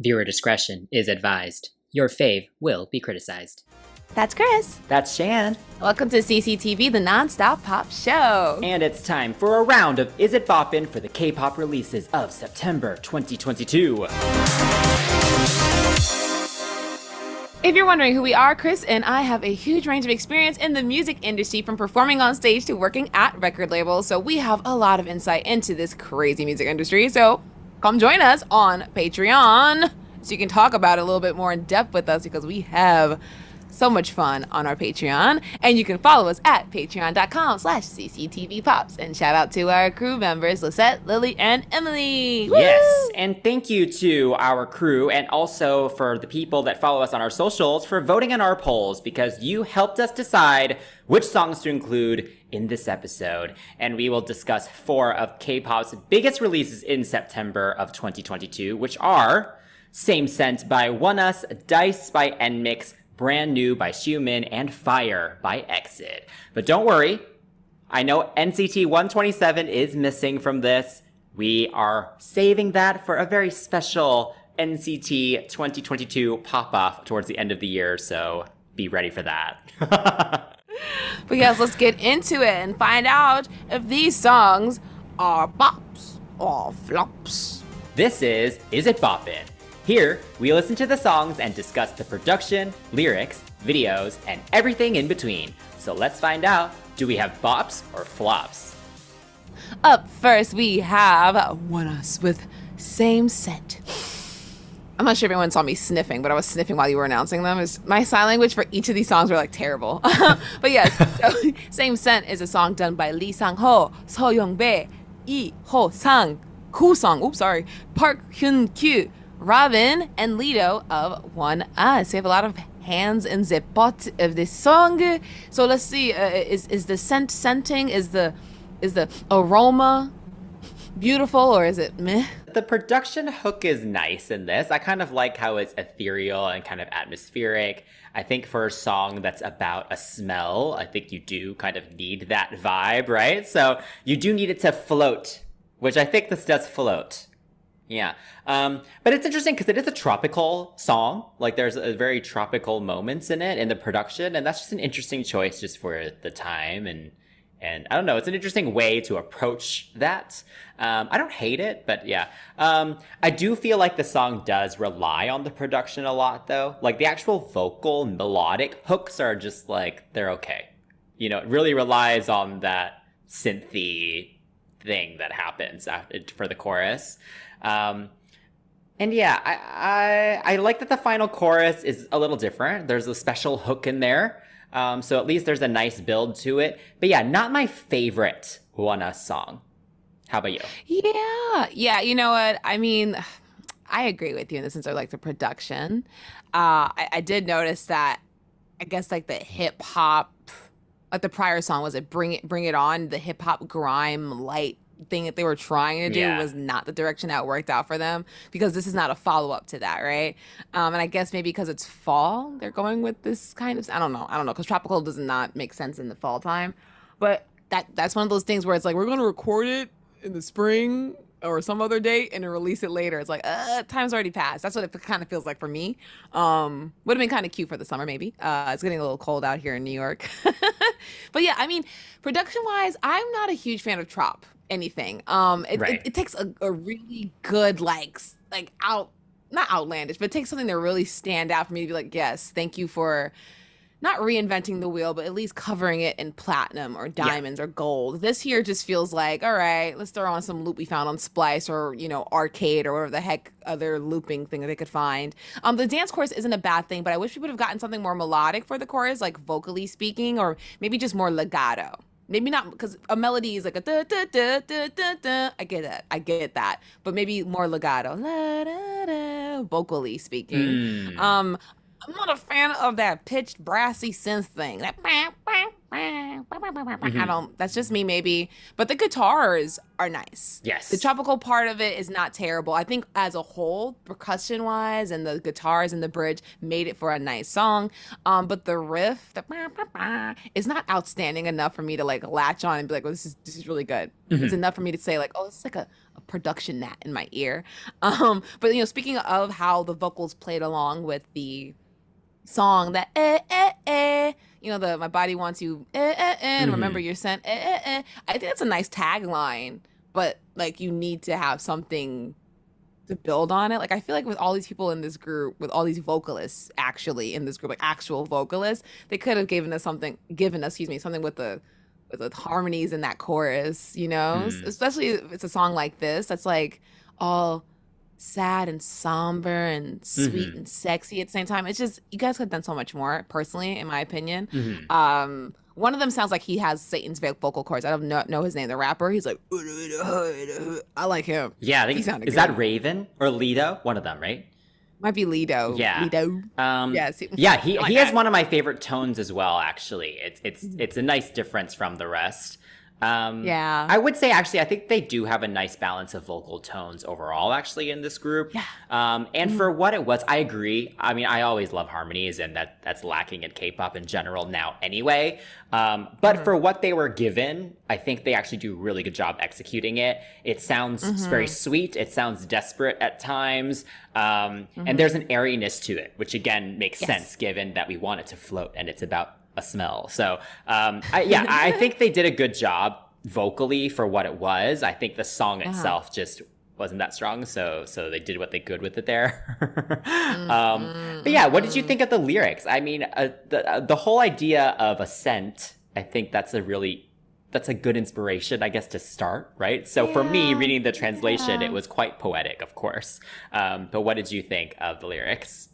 Viewer discretion is advised. Your fave will be criticized. That's Chris. That's Chan. Welcome to CCTV, the nonstop pop show. And it's time for a round of Is It Boppin' for the K pop releases of September 2022. If you're wondering who we are, Chris and I have a huge range of experience in the music industry from performing on stage to working at record labels. So we have a lot of insight into this crazy music industry. So come join us on Patreon so you can talk about it a little bit more in depth with us because we have so much fun on our Patreon. And you can follow us at patreon.com slash cctvpops. And shout out to our crew members, Lisette, Lily, and Emily. Woo! Yes, and thank you to our crew and also for the people that follow us on our socials for voting on our polls because you helped us decide which songs to include in this episode. And we will discuss four of K-pop's biggest releases in September of 2022, which are Same Scent by ONEUS, Dice by NMIXX, Brand New by Xiumin, and Fire by EXID. But don't worry, I know NCT 127 is missing from this. We are saving that for a very special NCT 2022 pop off towards the end of the year, so be ready for that. but yes, let's get into it and find out if these songs are bops or flops. This is Is It Boppin'? Here, we listen to the songs and discuss the production, lyrics, videos, and everything in between. So let's find out do we have bops or flops? Up first, we have ONEUS with Same Scent. I'm not sure if everyone saw me sniffing, but I was sniffing while you were announcing them. Is my sign language for each of these songs were like terrible. but yes, so, Same Scent is a song done by Lee Sang Ho, So Young Bae, Lee Ho Sang, Koo Song, oops, sorry, Park Hyun Kyu, Ravn and Leedo of One Us. We have a lot of hands in the pot of this song. So let's see. Uh, is is the scent scenting? Is the is the aroma beautiful or is it meh? The production hook is nice in this. I kind of like how it's ethereal and kind of atmospheric. I think for a song that's about a smell, I think you do kind of need that vibe, right? So you do need it to float, which I think this does float. Yeah. Um, but it's interesting because it is a tropical song. Like there's a very tropical moments in it in the production. And that's just an interesting choice just for the time. And, and I don't know, it's an interesting way to approach that. Um, I don't hate it, but yeah. Um, I do feel like the song does rely on the production a lot though. Like the actual vocal melodic hooks are just like, they're okay. You know, it really relies on that synthy thing that happens after, for the chorus. Um, and yeah, I, I, I like that the final chorus is a little different. There's a special hook in there. Um, so at least there's a nice build to it. But yeah, not my favorite ONEUS song. How about you? Yeah, yeah. You know what? I mean, I agree with you in the sense of like the production. Uh, I, I did notice that. I guess like the hip hop, like the prior song was it "Bring It Bring It On," the hip hop grime light thing that they were trying to do yeah. was not the direction that worked out for them because this is not a follow up to that, right? Um, and I guess maybe because it's fall, they're going with this kind of I don't know, I don't know, because tropical does not make sense in the fall time, but that that's one of those things where it's like we're going to record it in the spring or some other date and release it later. It's like, uh, time's already passed. That's what it kind of feels like for me. Um, would have been kind of cute for the summer, maybe. Uh, it's getting a little cold out here in New York. but yeah, I mean, production wise, I'm not a huge fan of trop anything. Um, it, right. it, it, takes a, a really good like like out not outlandish, but it takes something to really stand out for me to be like, yes, thank you for not reinventing the wheel, but at least covering it in platinum or diamonds yeah. or gold. This here just feels like, all right, let's throw on some loop we found on Splice or, you know, Arcade or whatever the heck other looping thing that they could find. Um, the dance chorus isn't a bad thing, but I wish we would have gotten something more melodic for the chorus, like vocally speaking, or maybe just more legato. Maybe not because a melody is like a da da da da da da. I get that. I get that. But maybe more legato, la, da, da, vocally speaking. Mm. Um, I'm not a fan of that pitched brassy synth thing. That mm-hmm. I don't. That's just me, maybe. But the guitars are nice. Yes. The tropical part of it is not terrible. I think as a whole, percussion wise, and the guitars and the bridge made it for a nice song. Um, but the riff, the is not outstanding enough for me to like latch on and be like, "Well, this is this is really good." Mm-hmm. It's enough for me to say like, "Oh, it's like a, a production gnat in my ear. Um, but you know, speaking of how the vocals played along with the song that eh eh eh you know the my body wants you eh, eh, eh, and remember Mhm. your scent eh, eh, eh. i think that's a nice tagline but like you need to have something to build on it like i feel like with all these people in this group with all these vocalists actually in this group like actual vocalists they could have given us something given us excuse me something with the with the harmonies in that chorus you know Mm. especially if it's a song like this that's like all sad and somber and sweet Mhm. and sexy at the same time. It's just you guys could have done so much more, personally, in my opinion. Mhm. Um, one of them sounds like he has Satan's vocal cords. I don't know, know his name. The rapper, he's like, I like him. Yeah, I think He is good. that Ravn or Leedo? One of them, right? Might be Leedo. Yeah. Leedo. Um, Yes. Yeah, he, like he has one of my favorite tones as well. Actually, it's it's Mhm. it's a nice difference from the rest. Um, Yeah. I would say actually, I think they do have a nice balance of vocal tones overall. Actually, in this group, Yeah. Um, and Mhm. for what it was, I agree. I mean, I always love harmonies, and that that's lacking in K-pop in general now, anyway. Um, but Mhm. for what they were given, I think they actually do a really good job executing it. It sounds very Mhm. sweet. It sounds desperate at times, um, Mhm. and there's an airiness to it, which again makes Yes. sense given that we want it to float and it's about a smell. So, um, I, yeah, I think they did a good job vocally for what it was. I think the song Uh-huh. itself just wasn't that strong, so so they did what they could with it there. Mm-hmm. um, but yeah, what did you think of the lyrics? I mean, uh, the uh, the whole idea of a scent. I think that's a really that's a good inspiration, I guess, to start, right? So for me, reading the translation, yeah. it was quite poetic, of course. Um, but what did you think of the lyrics?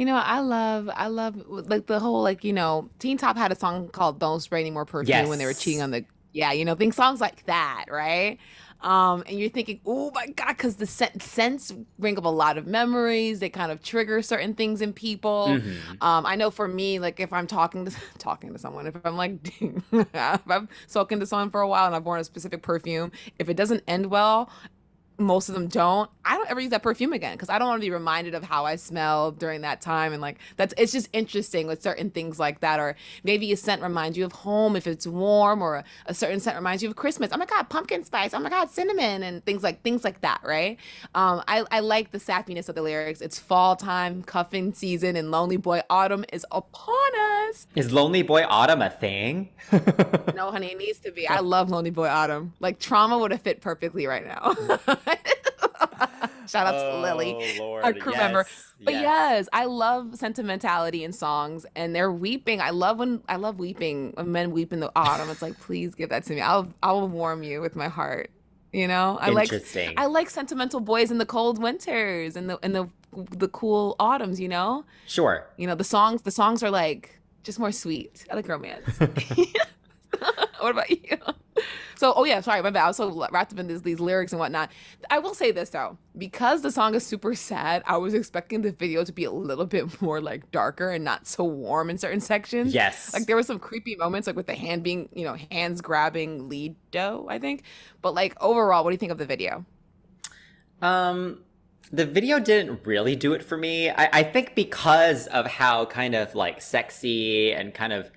You know, I love, I love like the whole like you know, Teen Top had a song called "Don't Spray Any More Perfume" when they were cheating on the yeah, you know, think songs like that, right? Um, and you're thinking, oh my god, because the scent, scents bring up a lot of memories. They kind of trigger certain things in people. Mhm. Um, I know for me, like if I'm talking to talking to someone, if I'm like if I've spoken to someone for a while and I've worn a specific perfume, if it doesn't end well, most of them don't. I don't ever use that perfume again because I don't want to be reminded of how I smelled during that time. And like that's it's just interesting with certain things like that. Or maybe a scent reminds you of home if it's warm, or a, a certain scent reminds you of Christmas. Oh my god, pumpkin spice. Oh my god, cinnamon and things like things like that, right? Um, I, I like the sappiness of the lyrics. It's fall time, cuffing season, and lonely boy autumn is upon us. Is Lonely Boy Autumn a thing? No, honey, it needs to be. I love Lonely Boy Autumn. Like trauma would have fit perfectly right now. Shout out to Lily. Oh, Lord, our crew member. But yes. yes, I love sentimentality in songs, and they're weeping. I love when I love weeping when men weep in the autumn. It's like, please give that to me. I'll I'll warm you with my heart. You know, I like I like sentimental boys in the cold winters and the and the the cool autumns. You know, Sure. you know the songs. The songs are like just more sweet. I like romance. what about you? So, oh yeah, sorry, my bad. I was so wrapped up in this, these lyrics and whatnot. I will say this though, because the song is super sad, I was expecting the video to be a little bit more like darker and not so warm in certain sections. Yes. Like there were some creepy moments, like with the hand being, you know, hands grabbing lead dough, I think. But like overall, what do you think of the video? Um, the video didn't really do it for me. I, I think because of how kind of like sexy and kind of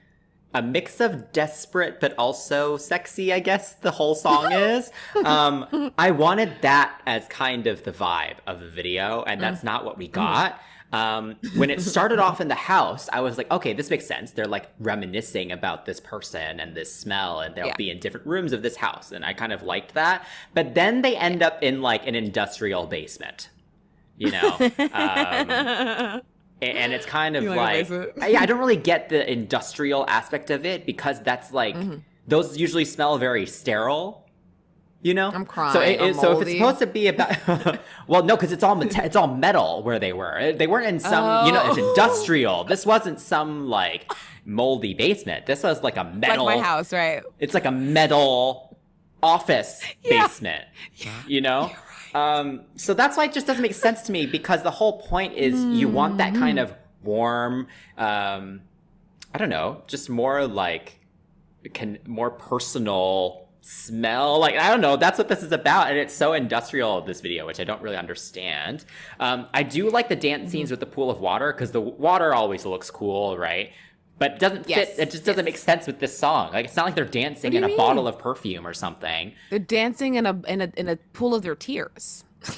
a mix of desperate but also sexy, I guess the whole song is. Um, I wanted that as kind of the vibe of the video, and that's not what we got. Um, when it started off in the house, I was like, okay, this makes sense. They're like reminiscing about this person and this smell, and they'll Yeah. be in different rooms of this house. And I kind of liked that. But then they end up in like an industrial basement, you know? Um, and it's kind of like like, yeah, I don't really get the industrial aspect of it because that's like, Mhm. those usually smell very sterile. You know, I'm crying. So, it, it- so if it's supposed to be about, well, no, because it's all meta- it's all metal where they were. They weren't in some, you know, it's Oh. industrial. This wasn't some like moldy basement. This was like a metal. like my house, right? It's like a metal office Yeah. basement. You know. Um, so that's why it just doesn't make sense to me because the whole point is you want that kind Mm. of warm, um, I don't know, just more like can more personal smell. Like I don't know, that's what this is about, and it's so industrial this video, which I don't really understand. Um, I do like the dance Mm-hmm. scenes with the pool of water because the water always looks cool, right? But it doesn't Yes, fit. It just doesn't yes. make sense with this song. Like it's not like they're dancing in a you bottle of perfume or something. They're dancing in a in a in a pool of their tears.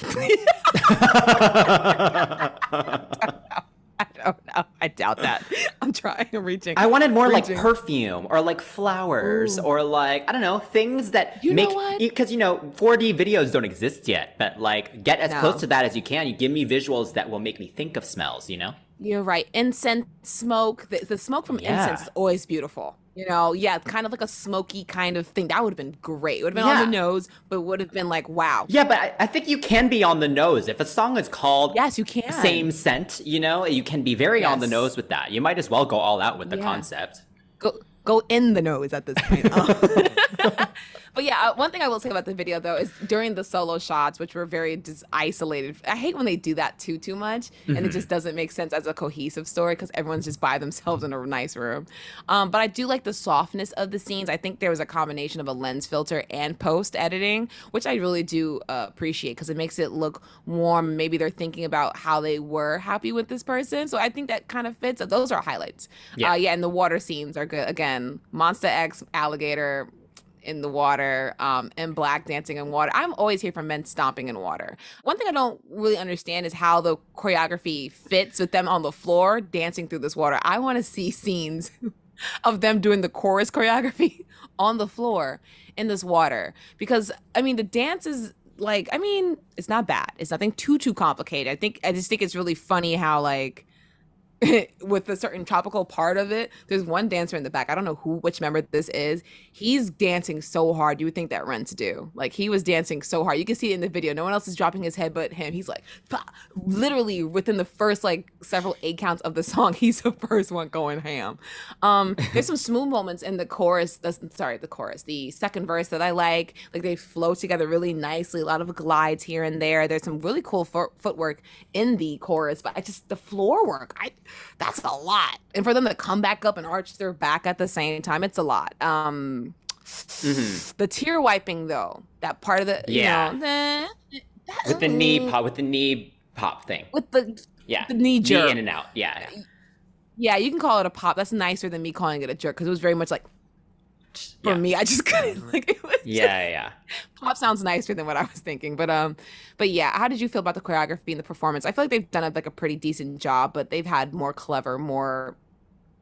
I don't know. I doubt that. I'm trying. I'm reaching. I wanted more like perfume or like flowers Ooh. or like I don't know things that You make because you know 4D videos don't exist yet, but like get as No. close to that as you can. You give me visuals that will make me think of smells. You know. You're right. Incense smoke. The, the smoke from Yeah. incense is always beautiful. You know, yeah, kind of like a smoky kind of thing. That would have been great. It would have been on the nose, but would have been like, wow. Yeah, but I, I think you can be on the nose if a song is called Yes, you can. same scent. You know, you can be very on the nose with that. You might as well go all out with the Yeah. concept. go go in the nose at this point. But yeah, uh, one thing I will say about the video though is during the solo shots, which were very dis- isolated. I hate when they do that too too much, and it just doesn't make sense as a cohesive story because everyone's just by themselves in a nice room. Um, but I do like the softness of the scenes. I think there was a combination of a lens filter and post editing, which I really do uh, appreciate because it makes it look warm. Maybe they're thinking about how they were happy with this person, so I think that kind of fits. Those are highlights. Yeah. Uh, yeah, and the water scenes are good. Again, Monsta X alligator in the water, um, and black dancing in water. I'm always here for men stomping in water. One thing I don't really understand is how the choreography fits with them on the floor dancing through this water. I want to see scenes of them doing the chorus choreography on the floor in this water because I mean the dance is like I mean it's not bad. It's nothing too too complicated. I think I just think it's really funny how like with a certain tropical part of it, there's one dancer in the back. I don't know who, which member this is. He's dancing so hard. You would think that Rent's do. Like he was dancing so hard. You can see it in the video. No one else is dropping his head but him. He's like, "Pah." literally within the first like several eight counts of the song, he's the first one going ham. Um, there's some smooth moments in the chorus. That's sorry, the chorus, the second verse that I like. Like they flow together really nicely. A lot of glides here and there. There's some really cool fo- footwork in the chorus, but I just the floor work. I that's a lot. And for them to come back up and arch their back at the same time, it's a lot. Um the tear wiping though, that part of the you Yeah. know, eh, With the knee pop, with the knee pop thing. with the Yeah. the knee jerk. in and out. Yeah. yeah, you can call it a pop. That's nicer than me calling it a jerk because it was very much like for Yeah. me. I just couldn't like it was Yeah, yeah. pop sounds nicer than what I was thinking. But um, but yeah, how did you feel about the choreography and the performance? I feel like they've done a, like a pretty decent job, but they've had more clever, more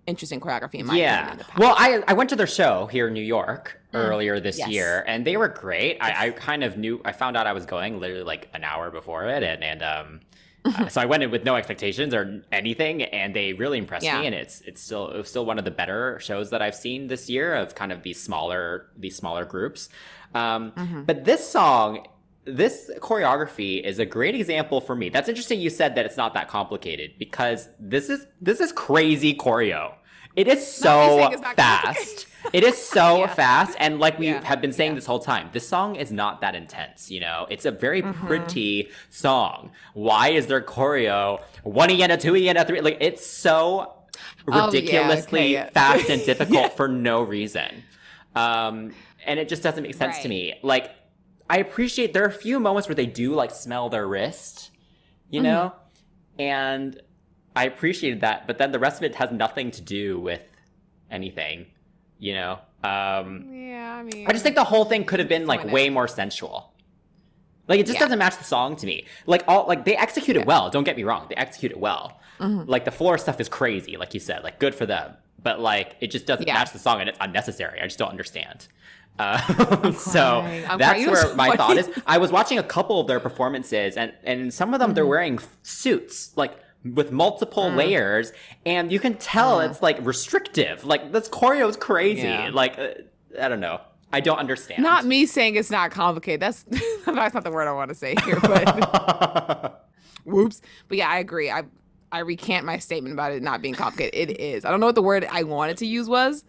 interesting choreography in my opinion. Yeah. Well, I I went to their show here in New York Mm. earlier this Yes. year, and they were great. I, I kind of knew. I found out I was going literally like an hour before it, and and um. uh, so I went in with no expectations or anything, and they really impressed Yeah. me. And it's it's still it was still one of the better shows that I've seen this year of kind of these smaller these smaller groups. Um, Mhm. But this song, this choreography is a great example for me. That's interesting. You said that it's not that complicated because this is this is crazy choreo. It is so saying it's not fast. It is so Yeah. fast, and like we Yeah. have been saying Yeah. this whole time, this song is not that intense. You know, it's a very Mm-hmm. pretty song. Why is there choreo? One e and a two e and a three. Like it's so yeah, ridiculously okay, yeah. fast and difficult for no reason. Um, and it just doesn't make sense to me. Like, I appreciate there are a few moments where they do like smell their wrist, you Mm-hmm. know, and I appreciated that. But then the rest of it has nothing to do with anything, you know. Um, yeah, I mean, I just think the whole thing could have been like way more sensual. Like it just Yeah. doesn't match the song to me. Like all like they execute it Yeah. well. Don't get me wrong, they execute it well. Mhm. Like the floor stuff is crazy, like you said. Like good for them, but like it just doesn't Yeah. match the song, and it's unnecessary. I just don't understand. Uh, so. I'm that's. Where my funny. thought is. I was watching a couple of their performances, and and some of them Mm-hmm. they're wearing suits, like with multiple Mm. layers, and you can tell it's like restrictive. Like this choreo is crazy. Yeah. Like uh, I don't know. I don't understand. not me saying it's not complicated. That's that's not the word I want to say here, but whoops. But yeah, I agree. I I recant my statement about it not being complicated. It is. I don't know what the word I wanted to use was,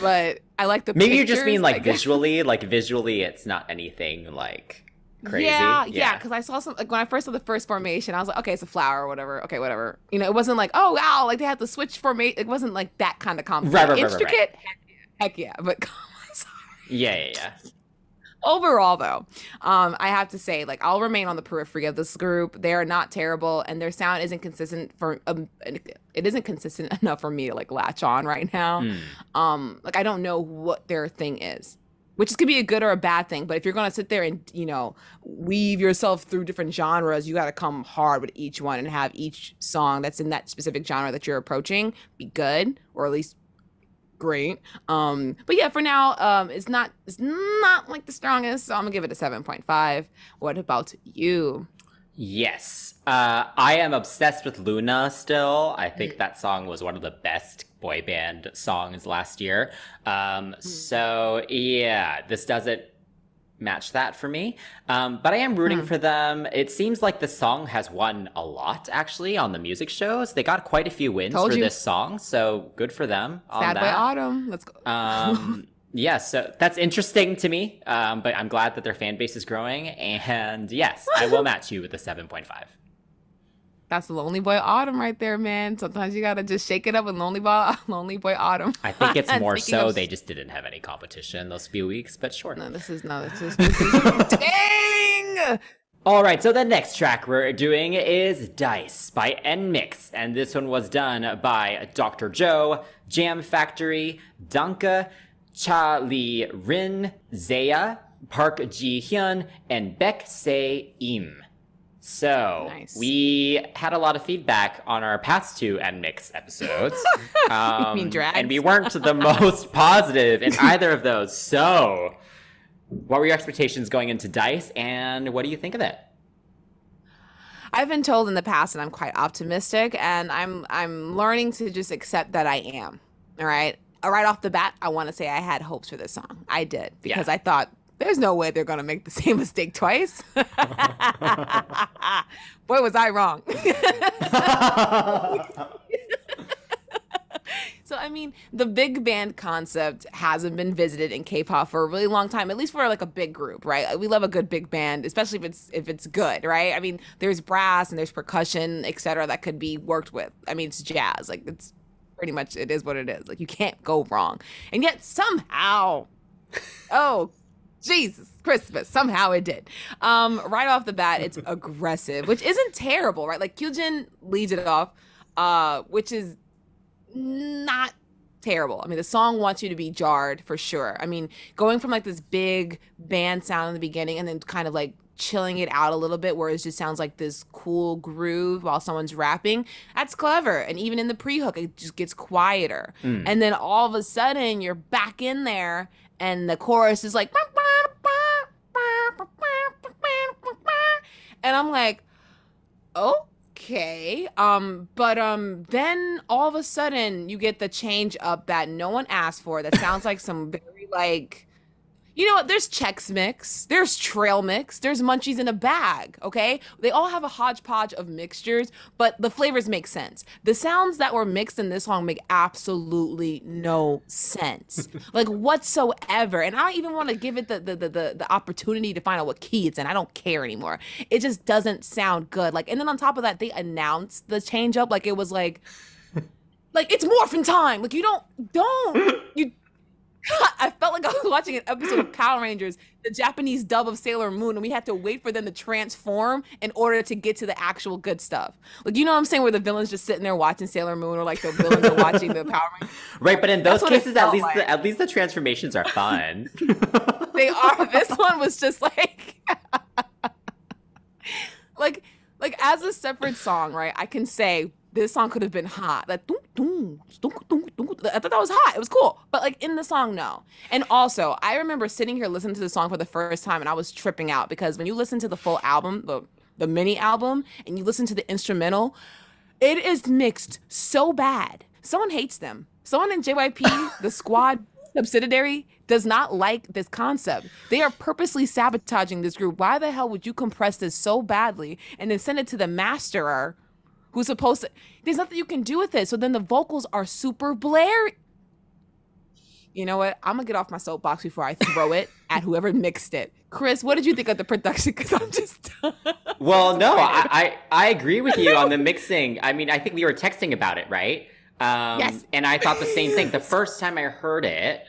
but I like the. Maybe you just mean like visually. Like visually, it's not anything like crazy. Yeah, yeah. Because I saw some like when I first saw the first formation, I was like, okay, it's a flower or whatever. Okay, whatever. You know, it wasn't like, oh wow, like they had to switch formation. It wasn't like that kind of complicated. Right, right, right, right, right. Intricate, heck, heck yeah. But sorry. yeah, yeah, yeah. overall though um i have to say like i'll remain on the periphery of this group they are not terrible and their sound isn't consistent for um, it isn't consistent enough for me to like latch on right now Mm. um like i don't know what their thing is which is could be a good or a bad thing but if you're gonna sit there and you know weave yourself through different genres you got to come hard with each one and have each song that's in that specific genre that you're approaching be good or at least great. Um but yeah for now um it's not it's not like the strongest so i'm gonna give it a 7.5 what about you Yes. Uh, I am obsessed with Luna still. I think that song was one of the best boy band songs last year. Um, so, yeah, this doesn't match that for me. Um, but I am rooting Hmm. for them. It seems like the song has won a lot, actually, on the music shows. They got quite a few wins Told for you. this song. So, good for them sad that. autumn let's go Um, yeah, so that's interesting to me. Um, but I'm glad that their fan base is growing. And yes, I will match you with a 7.5. that's lonely boy autumn right there man sometimes you gotta just shake it up with lonely boy lonely boy autumn I think it's more so of- they just didn't have any competition those few weeks, but sure. no this is no this is, dang All right, so the next track we're doing is Dice by NMIXX, and this one was done by Dr. Joe, Jam Factory, Danka, Cha Li Rin, Zaya, Park Ji Hyun, and Beck Se Im. So Nice. we had a lot of feedback on our past two NMIXX episodes. Um, mean drags? and we weren't the most positive in either of those. So what were your expectations going into Dice, and what do you think of it? I've been told in the past, and I'm quite optimistic, and I'm I'm learning to just accept that I am. All right, right off the bat, I want to say I had hopes for this song. I did because Yeah. I thought there's no way they're gonna make the same mistake twice. Boy, was I wrong. So I mean, the big band concept hasn't been visited in K-pop for a really long time, at least for like a big group, right? We love a good big band, especially if it's if it's good, right? I mean, there's brass and there's percussion, etc., that could be worked with. I mean, it's jazz, like it's pretty much it is what it is. Like you can't go wrong, and yet somehow, oh. Jesus Christmas. Somehow it did. Um, right off the bat, it's aggressive, which isn't terrible, right? Like Kyujin leads it off, uh, which is not terrible. I mean, the song wants you to be jarred for sure. I mean, going from like this big band sound in the beginning and then kind of like chilling it out a little bit where it just sounds like this cool groove while someone's rapping, that's clever. And even in the pre-hook, it just gets quieter. And then all of a sudden you're back in there and the chorus is like and I'm like, okay um but um then all of a sudden you get the change up that no one asked for that sounds like some very like you know what? There's Chex Mix. There's Trail Mix. There's Munchies in a bag okay? They all have a hodgepodge of mixtures but the flavors make sense. The sounds that were mixed in this song make absolutely no sense. Like whatsoever. And I don't even want to give it the the, the the the opportunity to find out what key it's in. I don't care anymore. It just doesn't sound good. Like and then on top of that they announced the change up like it was like like it's morphin time. Like you don't don't you I felt like I was watching an episode of Power Rangers, the Japanese dub of Sailor Moon, and we had to wait for them to transform in order to get to the actual good stuff. Like, you know what I'm saying? Where the villains just sitting there watching Sailor Moon, or like the villains are watching the Power Rangers. Right, but in those That's what it cases, at least like. the, at least the transformations are fun. They are. This one was just like, like, like as a separate song, right? I can say this song could have been hot. Like. I thought that was hot. It was cool. But like in the song, no. And also, I remember sitting here listening to the song for the first time, and I was tripping out because when you listen to the full album, the the mini album, and you listen to the instrumental, it is mixed so bad. Someone hates them. Someone in JYP, the squad subsidiary, does not like this concept. They are purposely sabotaging this group. Why the hell would you compress this so badly and then send it to the masterer who's supposed to there's nothing you can do with it. So then the vocals are super blare. You know what? I'm gonna get off my soapbox before I throw it at whoever mixed it. Chris, what did you think of the production? Because I'm just Well, no, I. I I agree with you on the mixing. I mean, I think we were texting about it, right? Um, Yes. And I thought the same thing. The first time I heard it,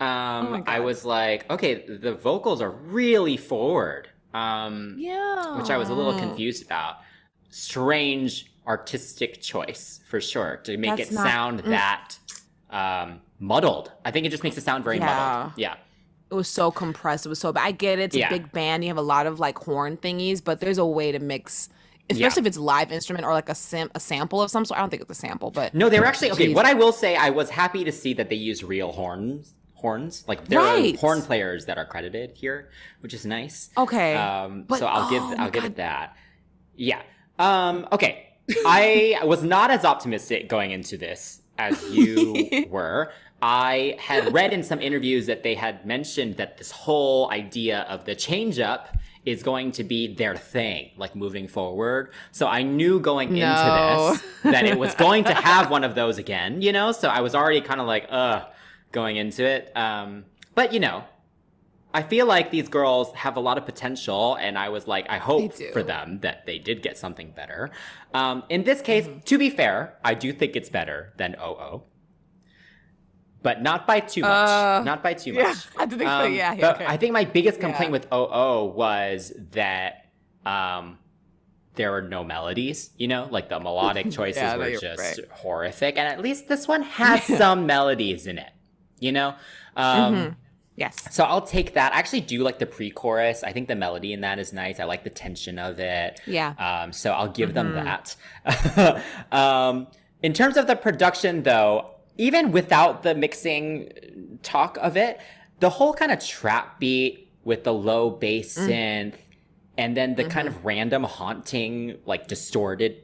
Oh um, my I was like, okay, the vocals are really forward. Um, Yeah. which I was a little confused about. Strange artistic choice for sure to make That's it not- sound mm. that um, muddled. I think it just makes it sound very Yeah. muddled. Yeah. It was so compressed. It was so bad. I get it. It's Yeah. a big band. You have a lot of like horn thingies, but there's a way to mix, especially Yeah. if it's live instrument or like a sim- a sample of some sort. I don't think it's a sample, but No, they were actually okay. Jeez. What I will say, I was happy to see that they use real horns. Horns, like there Right. are horn players that are credited here, which is nice. okay. Um, But- so I'll give oh my I'll give it that. Yeah. Um, okay. I was not as optimistic going into this as you were. I had read in some interviews that they had mentioned that this whole idea of the change up is going to be their thing, like moving forward. So I knew going No. into this that it was going to have one of those again, you know? So I was already kind of like, ugh, going into it. Um, but you know, I feel like these girls have a lot of potential, and I was like, I hope for them that they did get something better. Um, in this case, Mm-hmm. to be fair, I do think it's better than OO, but not by too much. Uh, not by too yeah, much. I think so, Um, yeah, yeah, but okay. I think my biggest complaint Yeah. with OO was that um, there were no melodies. You know, like the melodic choices Yeah, were just right. horrific, and at least this one has some melodies in it. You know. Um, Mhm. Yes. so I'll take that. I actually do like the pre-chorus. I think the melody in that is nice. I like the tension of it. Yeah. Um, so I'll give them Mhm. that. um, in terms of the production, though, even without the mixing talk of it, the whole kind of trap beat with the low bass Mm. synth, and then the kind Mm-hmm. of random haunting, like distorted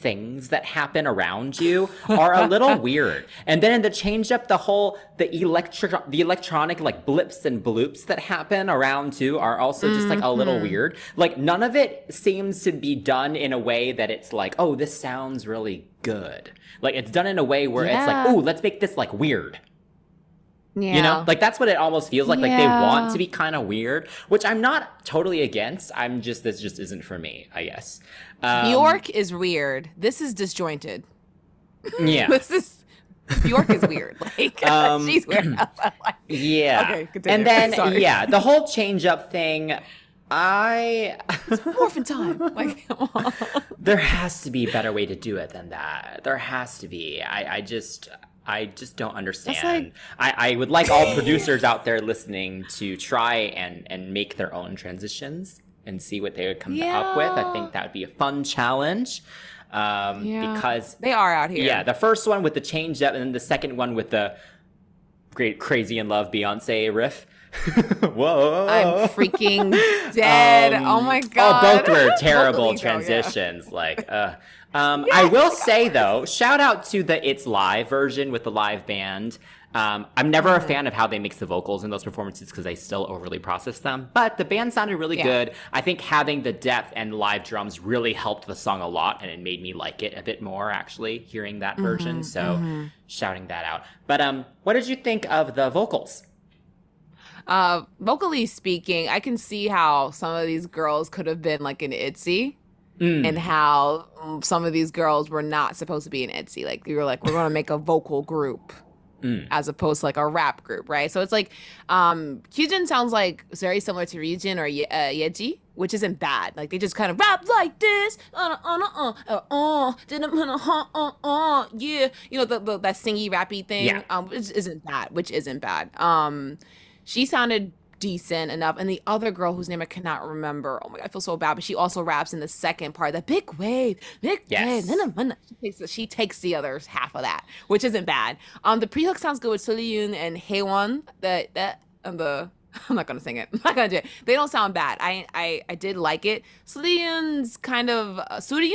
things that happen around you are a little weird. And then in the change up, the whole the electro the electronic like blips and bloops that happen around too are also just like a little Mm-hmm. weird. Like none of it seems to be done in a way that it's like, oh, this sounds really good. Like it's done in a way where it's like, oh, let's make this like weird. Yeah. You know, like that's what it almost feels like. Like they want to be kind of weird, which I'm not totally against. I'm just this just isn't for me. I guess. Um, Bjork is weird. This is disjointed. Yeah. This is Bjork is weird. Like Um, she's weird. Yeah. Okay, continue. And then Sorry. yeah, the whole change up thing. I it's Morphin time. Like there has to be a better way to do it than that. There has to be. I, I just I just don't understand. I, I would like all producers out there listening to try and and make their own transitions and see what they would come up with. I think that would be a fun challenge. Um, Yeah. because They are out here. yeah, the first one with the change up, and then the second one with the great crazy in love Beyonce riff. Whoa! I'm freaking dead. Um, oh my god! Oh, both were terrible yeah. transitions. Like, uh, um, I will say though, shout out to the It's Live version with the live band. Um, I'm never Mm-hmm. a fan of how they mix the vocals in those performances because I still overly process them. But the band sounded really Yeah. good. I think having the depth and live drums really helped the song a lot, and it made me like it a bit more. Actually, hearing that Mm-hmm, version, so shouting that out. But um, what did you think of the vocals? Uh, vocally speaking, I can see how some of these girls could have been like an ITZY. Mm. and how some of these girls were not supposed to be in ITZY. Like you were like, we're gonna make a vocal group Mm. as opposed to like a rap group, right? So it's like um Kyujin sounds like very similar to Ryujin or Ye- uh, Yeji, which isn't bad. Like they just kind of rap like this, uh uh uh uh uh, uh uh uh yeah, you know the, the that singy rappy thing, Yeah. um, which isn't bad, which isn't bad. Um, she sounded decent enough. And the other girl whose name I cannot remember, oh my god, I feel so bad, but she also raps in the second part, the big wave, big Yes. wave. na. She takes, she takes the other half of that, which isn't bad. Um, the pre-hook sounds good with Sulyun and Haewon. That that and the I'm not gonna sing it. I'm not gonna do it. They don't sound bad. I I I did like it. Sulyun's kind of uh, Suryun.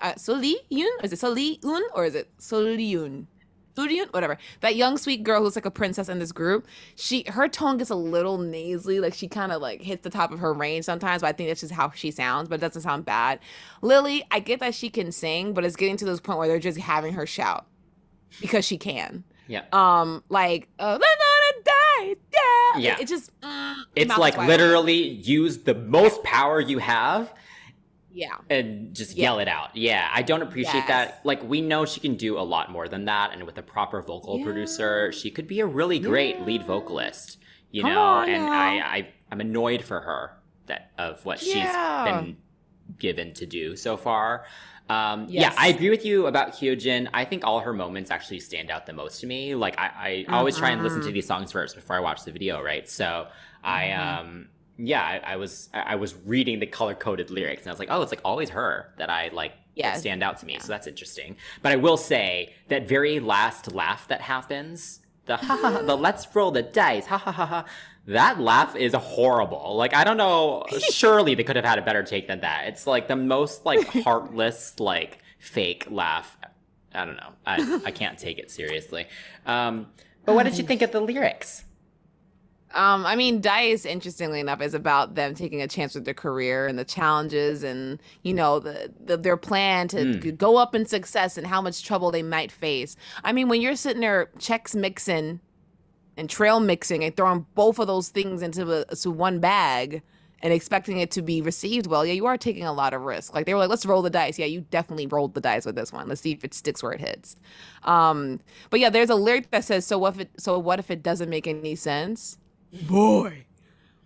Uh, Sulyun? Is it Sulyun or is it Sulyun? Suryun? Whatever. That young sweet girl who's like a princess in this group. She her tone gets a little nasally. Like she kind of like hits the top of her range sometimes. But I think that's just how she sounds. But it doesn't sound bad. Lily, I get that she can sing, but it's getting to this point where they're just having her shout because she can. Yeah. Um, like uh, "We're gonna die, yeah. Yeah. It, it just mm, It's like literally use the most power you have Yeah. and just Yeah. yell it out. Yeah, I don't appreciate Yes. that. Like we know she can do a lot more than that, and with a proper vocal producer, she could be a really great lead vocalist. You Come know, on and. I, I I'm annoyed for her that of what Yeah. she's been given to do so far. Um, Yeah, I agree with you about Kyujin. I think all her moments actually stand out the most to me. Like I, I always try and listen to Mhm. these songs first before I watch the video, right? So I Mhm. um yeah, I, I was I I was reading the color coded lyrics and I was like, oh, it's like always her that I like that Yeah. stand out to me. So that's interesting. But I will say that very last laugh that happens, the ha ha, ha the let's roll the dice, ha ha ha ha. That laugh is horrible. Like I don't know. Surely they could have had a better take than that. It's like the most like heartless, like fake laugh. I don't know. I I can't take it seriously. Um, but what did you think of the lyrics? Um, I mean, Dice, interestingly enough, is about them taking a chance with their career and the challenges and, you know, the, the their plan to Mm. go up in success and how much trouble they might face. I mean, when you're sitting there checks mixing and trail mixing and throwing both of those things into, a, one bag and expecting it to be received well, yeah, you are taking a lot of risk. Like they were like, let's roll the dice. Yeah, you definitely rolled the dice with this one. Let's see if it sticks where it hits. Um, but yeah, there's a lyric that says, "So what if it? So what if it doesn't make any sense?" Boy,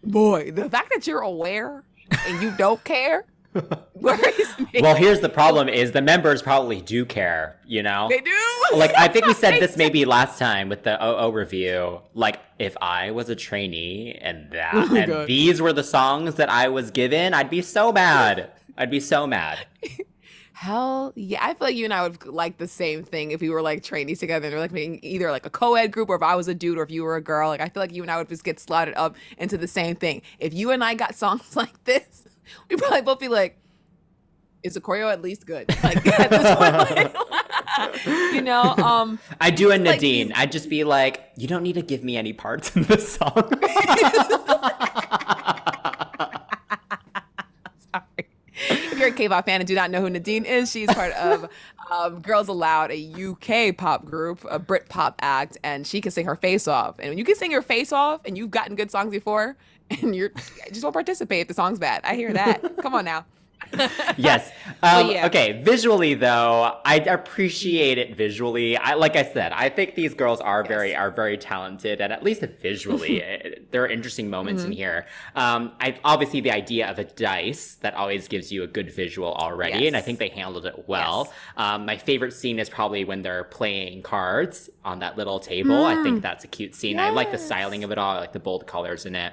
boy, the fact that you're aware and you don't care worries me. Well, here's the problem: is the members probably do care. You know, they do. like I think we said this maybe last time with the OO review. Like if I was a trainee and that Oh and God. these were the songs that I was given, I'd be so mad. I'd be so mad. Hell yeah. I feel like you and I would like the same thing if we were like trainees together and we're like being either like a co ed group or if I was a dude or if you were a girl. Like I feel like you and I would just get slotted up into the same thing. If you and I got songs like this, we'd probably both be like, is the choreo at least good? Like at this point, like, you know, um, I do a It's like Nadine. I'd just be like, you don't need to give me any parts in this song. If you're a K-pop fan and do not know who Nadine is, she's part of um, Girls Aloud, a UK pop group, a Brit pop act, and she can sing her face off. And when you can sing your face off, and you've gotten good songs before, and you're I just won't participate if the song's bad. I hear that. Come on now. yes. Um, yeah. Okay. Visually, though, I appreciate it visually. I like I said, I think these girls are very are very talented, and at least visually, eh, there are interesting moments Mm-hmm. in here. Um, I obviously the idea of a dice that always gives you a good visual already, and I think they handled it well. Yes. Um, my favorite scene is probably when they're playing cards on that little table. I think that's a cute scene. I like the Mm. Styling of it all. I like the bold colors in it.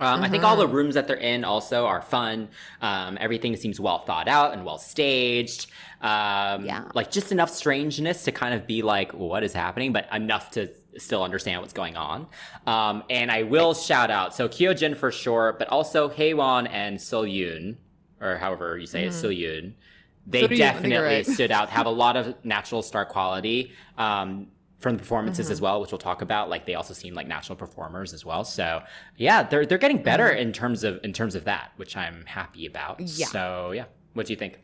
Um, I think all the Mm-hmm. rooms that they're in also are fun. Um, everything seems well thought out and well staged. Um, Yeah. Like just enough strangeness to kind of be like, what is happening, but enough to still understand what's going on. Um, and I will shout out, so Kyujin for sure, but also Haewon and Solyun, or however you say it, Solyun. They Soryun, I think you're definitely right. stood out, have a lot of natural star quality. Um, from the performances Mm-hmm. as well, which we'll talk about. Like they also seem like national performers as well. So yeah, they're they're getting better in terms of in terms of that, which I'm happy about. Mm-hmm. Yeah. So yeah, what do you think?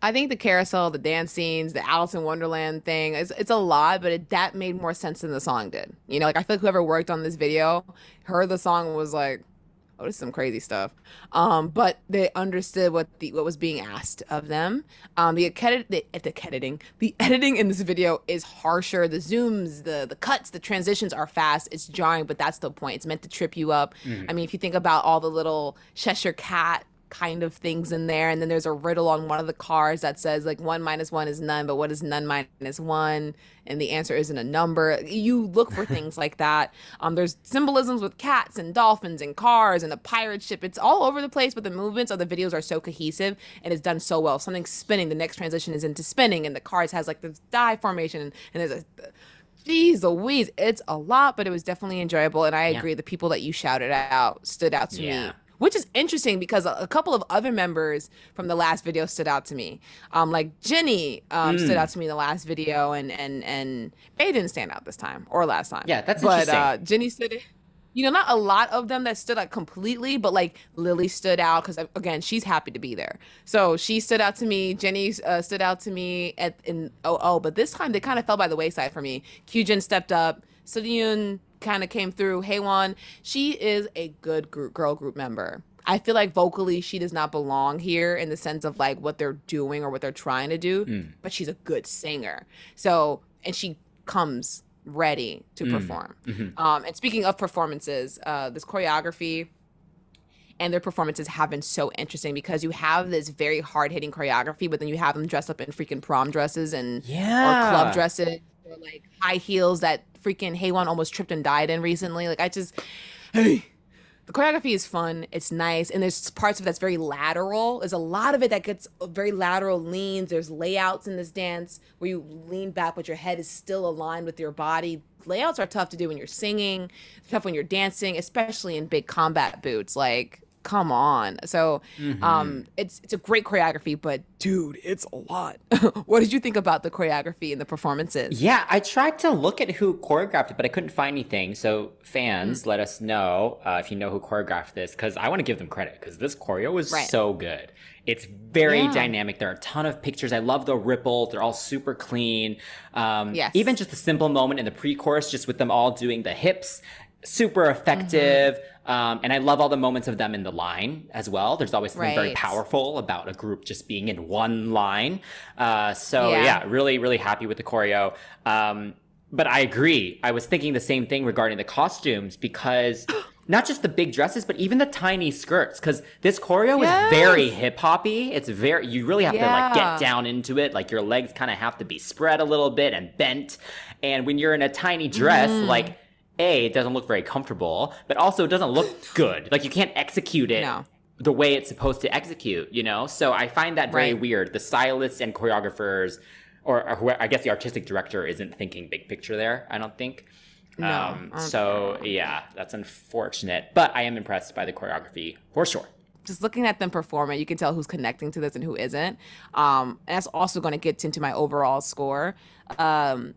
I think the carousel, the dance scenes, the Alice in Wonderland thing, it's, it's a lot, but it, that made more sense than the song did. You know, like I feel like whoever worked on this video heard the song and was like, oh, this is some crazy stuff. Um, but they understood what the what was being asked of them. Um, the, edit, the, the editing, the editing in this video is harsher. The zooms, the the cuts, the transitions are fast. It's jarring, but that's the point. It's meant to trip you up. I mean, if you think about all the little Cheshire Cat kind of things in there. And then there's a riddle on one of the cards that says like one minus one is none but what is none minus one? And the answer isn't a number. You look for things like that. Um there's symbolisms with cats and dolphins and cars and the pirate ship. It's all over the place but the movements of the videos are so cohesive and it's done so well. If something's spinning the next transition is into spinning and the cards has like this die formation and, and there's a Jeez Louise, it's a lot, but it was definitely enjoyable. And I Yeah. agree, the people that you shouted out stood out to Yeah. me which is interesting because a, a couple of other members from the last video stood out to me. Um, like Jinni um, Hmm. stood out to me in the last video, and and and Faye didn't stand out this time or last time. Yeah, that's but interesting. uh, Jinni stood. You know, not a lot of them that stood out completely, but like Lily stood out because again, she's happy to be there. So she stood out to me. Jinni uh, stood out to me at in oh oh, but this time they kind of fell by the wayside for me. Kyujin stepped up. Sudyun kind of came through. Haewon, she is a good group, girl group member. I feel like vocally she does not belong here in the sense of like what they're doing or what they're trying to do, Mm. but she's a good singer. So, and she comes ready to Mm. perform. Mhm. Um, and speaking of performances, uh, this choreography and their performances have been so interesting because you have this very hard hitting choreography, but then you have them dressed up in freaking prom dresses and Yeah. or club dresses or like high heels that freaking Haewon almost tripped and died in recently. Like I just hey. The choreography is fun. It's nice, and there's parts of that's very lateral. There's a lot of it that gets very lateral leans. There's layouts in this dance where you lean back, but your head is still aligned with your body. Layouts are tough to do when you're singing, tough when you're dancing, especially in big combat boots. Like, come on. So, um, it's it's a great choreography, but dude, it's a lot. what did you think about the choreography and the performances? Yeah, I tried to look at who choreographed it, but I couldn't find anything. So, fans, let us know uh, if you know who choreographed this, because I want to give them credit, because this choreo was Right. so good. It's very Yeah. dynamic. There are a ton of pictures. I love the ripples. They're all super clean. Um, Yes. Even just a simple moment in the pre chorus, just with them all doing the hips, super effective. Mm-hmm. Um, and I love all the moments of them in the line as well. There's always something very powerful about a group just being in one line. Uh, so Yeah. yeah, really, really happy with the choreo. Um, but I agree. I was thinking the same thing regarding the costumes because not just the big dresses, but even the tiny skirts. Because this choreo Yes. is very hip hoppy. It's very you really have to like get down into it. Like your legs kind of have to be spread a little bit and bent. And when you're in a tiny dress, Mm-hmm. like a, it doesn't look very comfortable, but also it doesn't look good. Like you can't execute it No. the way it's supposed to execute, you know? So I find that very Right. weird. The stylists and choreographers, or, or who, I guess the artistic director isn't thinking big picture there, I don't think. No, Um, so yeah, that's unfortunate, but I am impressed by the choreography for sure. just looking at them perform it, you can tell who's connecting to this and who isn't. Um, and that's also going to get into my overall score. Um,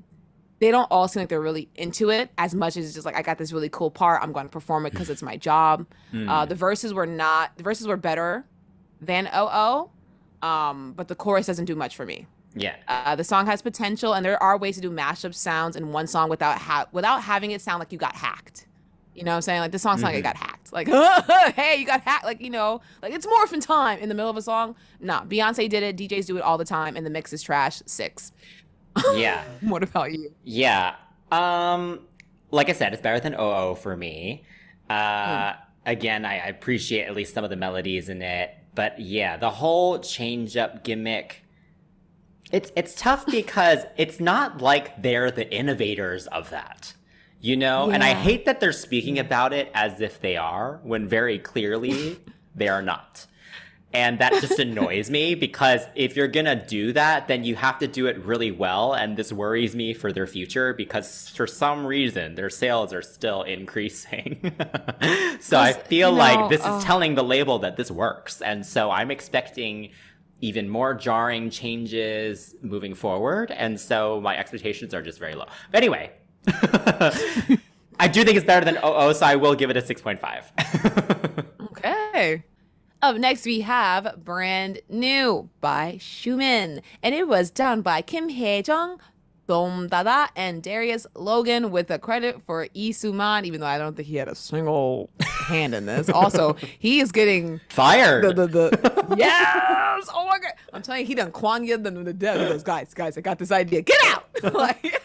they don't all seem like they're really into it as much as just like I got this really cool part. I'm going to perform it because it's my job. Uh, the verses were not. The verses were better than OO, um, but the chorus doesn't do much for me. Yeah. Uh, the song has potential, and there are ways to do mashup sounds in one song without ha- without having it sound like you got hacked. You know what I'm saying? Like the song sounds like it got hacked. Like, hey, you got hacked. Like, you know, like it's morphin time in the middle of a song. Nah, Beyonce did it. DJs do it all the time, and the mix is trash. Six. Yeah. What about you? Yeah. Um, like I said, it's better than OO for me. Uh, again, I, I appreciate at least some of the melodies in it, but yeah, the whole change up gimmick. It's it's tough because it's not like they're the innovators of that. You know, and I hate that they're speaking about it as if they are when very clearly they are not. And that just annoys me because if you're gonna do that, then you have to do it really well. And this worries me for their future because for some reason their sales are still increasing. so I feel you like this is uh, telling the label that this works. And so I'm expecting even more jarring changes moving forward. And so my expectations are just very low. But anyway. I do think it's better than OO, so I will give it a 6.5. Okay. Up next, we have Brand New by Xiumin. And it was done by Kim Hye Jung, Dom Dada, and Darius Logan with a credit for Lee Soo-man, even though I don't think he had a single hand in this. Also, he is getting Fired. the, the, the yes! Oh my God. I'm telling you, he done Kwangya them to death. He goes, guys, guys, I got this idea. Get out! like,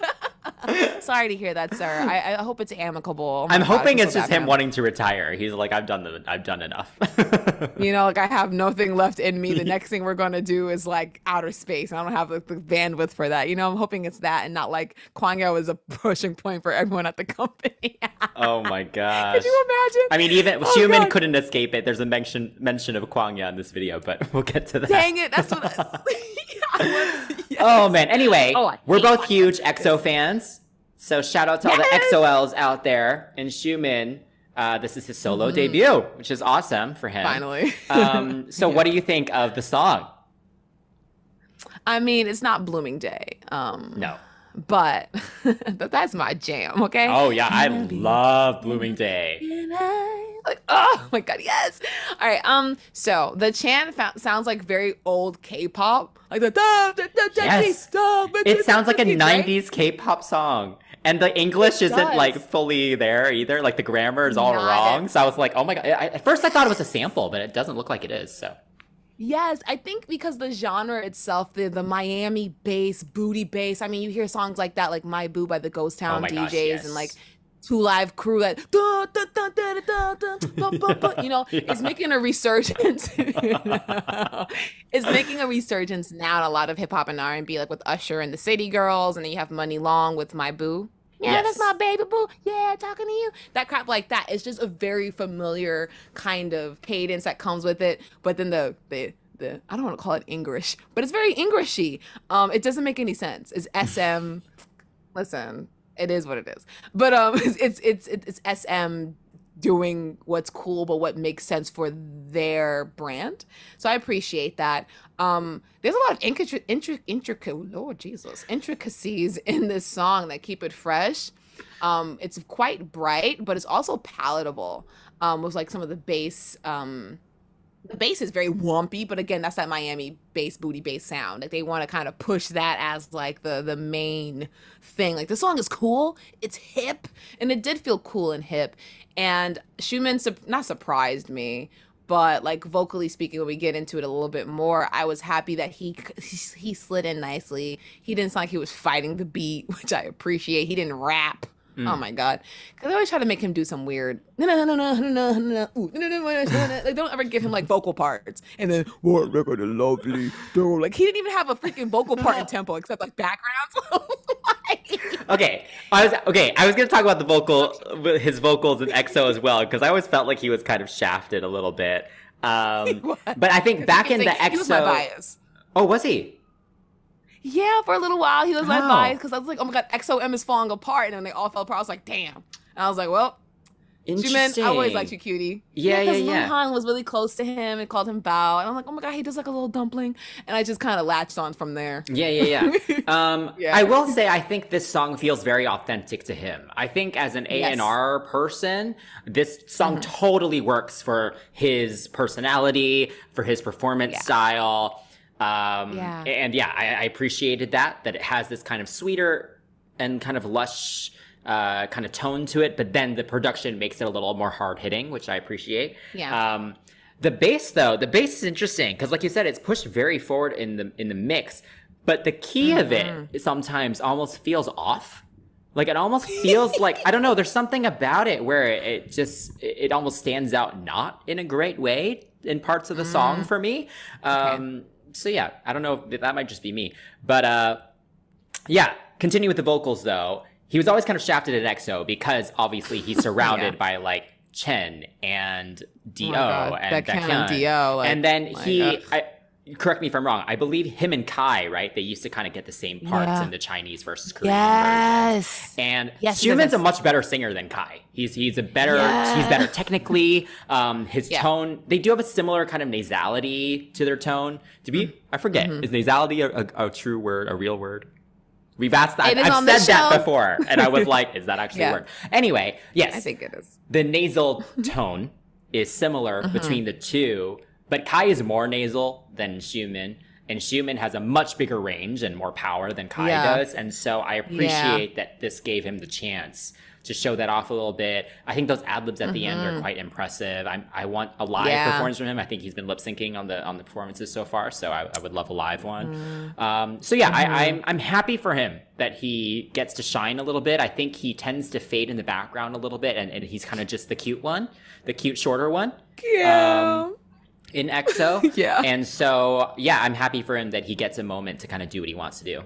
sorry to hear that, sir. I, I hope it's amicable. Oh I'm God, hoping it's just him wanting to retire. He's like, I've done the, I've done enough. You know, like I have nothing left in me. The next thing we're gonna do is like outer space. I don't have like, the bandwidth for that. You know, I'm hoping it's that and not like Kwangya is a pushing point for everyone at the company. oh my gosh. Could you imagine? I mean, even Oh, Xiumin God. couldn't escape it. There's a mention mention of Kwangya in this video, but we'll get to that. Dang it! That's what. I, yes. Oh man. Anyway, Oh, we're both huge EXO fans. So shout out to all the EXO-Ls out there. And Xiumin, uh, this is his solo debut, which is awesome for him. Finally. um, so what do you think of the song? I mean, it's not Blooming Day. Um, No. But but that's my jam. Okay. Oh yeah, I love Blooming Day. Like oh my god yes all right um so the chant fa- sounds like very old k-pop like the da, da, da, da, Yes. da, da, da, It sounds like a 90s K-pop song. and the English isn't does. like fully there either. Like the grammar is all wrong. So I was like, oh my god. I, at first, I thought it was a sample, but it doesn't look like it is. So Yes, I think because the genre itself, the the Miami bass, booty bass. I mean, you hear songs like that, like "My Boo" by the Ghost oh Town Oh DJs, gosh, yes. and like Two Live Crew, that you know, it's making a resurgence. it's making a resurgence now in a lot of hip hop and R and B, like with Usher and the City Girls, and then you have Monaleo with "My Boo." Yeah, Yes. that's my baby boo. Yeah, talking to you. That crap like that. It's just a very familiar kind of cadence that comes with it. But then the the the I don't want to call it English, but it's very Englishy. Um, it doesn't make any sense. It's SM. listen, it is what it is. But um, it's it's it's, it's SM doing what's cool, but what makes sense for their brand. So I appreciate that. Um, there's a lot of intricate, intricate, intricate, Lord Jesus, intricacies in this song that keep it fresh. Um, it's quite bright, but it's also palatable. Um, with like some of the bass, um, the bass is very wumpy, but again, that's that Miami bass booty bass sound. Like they want to kind of push that as like the the main thing. Like the song is cool, it's hip, and it did feel cool and hip. And Xiumin su- not surprised me, but like vocally speaking, when we get into it a little bit more, I was happy that he he, he slid in nicely. He didn't sound like he was fighting the beat, which I appreciate. He didn't rap. Oh my god! Because I always try to make him do some weird no no no no no no no no no no no no no no. Like don't ever give him like vocal parts and then what record is lovely. Like he didn't even have a freaking vocal part in tempo except like backgrounds. Okay, I was okay. I was gonna talk about the vocal, his vocals in EXO as well, because I always felt like he was kind of shafted a little bit. Um, but I think back in the he was my EXO. Oh, was he? Yeah, for a little while he was my bias because I was like, oh my god, EXO-M is falling apart, and then they all fell apart. I was like, damn. And I was like, well, Xiumin, I always liked you, cutie. Yeah, yeah, because yeah. Luhan was really close to him and called him Bao, and I'm like, oh my god, he does like a little dumpling, and I just kind of latched on from there. Yeah, yeah, yeah. Um, Yeah. I will say I think this song feels very authentic to him. I think as an A and R person, this song Mm-hmm. totally works for his personality, for his performance Yeah. style. Um, Yeah. and yeah, I, I appreciated that that it has this kind of sweeter and kind of lush uh, kind of tone to it, but then the production makes it a little more hard hitting, which I appreciate. Yeah. Um, the bass though, the bass is interesting because, like you said, it's pushed very forward in the in the mix, but the key of Mm-hmm. it sometimes almost feels off. Like it almost feels like I don't know. There's something about it where it, it just it almost stands out not in a great way in parts of the Mm. song for me. Um, So yeah, I don't know. If that might just be me, but uh, yeah. Continue with the vocals though. He was always kind of shafted at EXO because obviously he's surrounded Yeah. by like Chen and Dio Oh and Baekhyun Baekhyun. and Dio, like, and then like, he. I, correct me if I'm wrong. I believe him and Kai, right? They used to kind of get the same parts Yeah. in the Chinese versus Korean version. Yes. And Yes, Xiumin's a much better singer than Kai. He's he's a better he's better technically. Um, his Yeah. tone they do have a similar kind of nasality to their tone. To be, I forget, Mm-hmm. is nasality a, a, a true word, a real word? We've asked that. I've said that before, and I was like, "Is that actually Yeah. a word?" Anyway, yes, I think it is. the nasal tone is similar Mm-hmm. between the two, but Kai is more nasal than Xiumin, and Xiumin has a much bigger range and more power than Kai Yeah. does, and so I appreciate that this gave him the chance to show that off a little bit. I think those ad libs at the end are quite impressive. I I want a live Mm-hmm. Yeah. performance from him. I think he's been lip syncing on the on the performances so far, so I, I would love a live one. Mm. Um, so yeah, Mm-hmm. I, I'm I'm happy for him that he gets to shine a little bit. I think he tends to fade in the background a little bit, and, and he's kind of just the cute one, the cute shorter one Yeah. Um, in EXO. Yeah. And so yeah, I'm happy for him that he gets a moment to kind of do what he wants to do.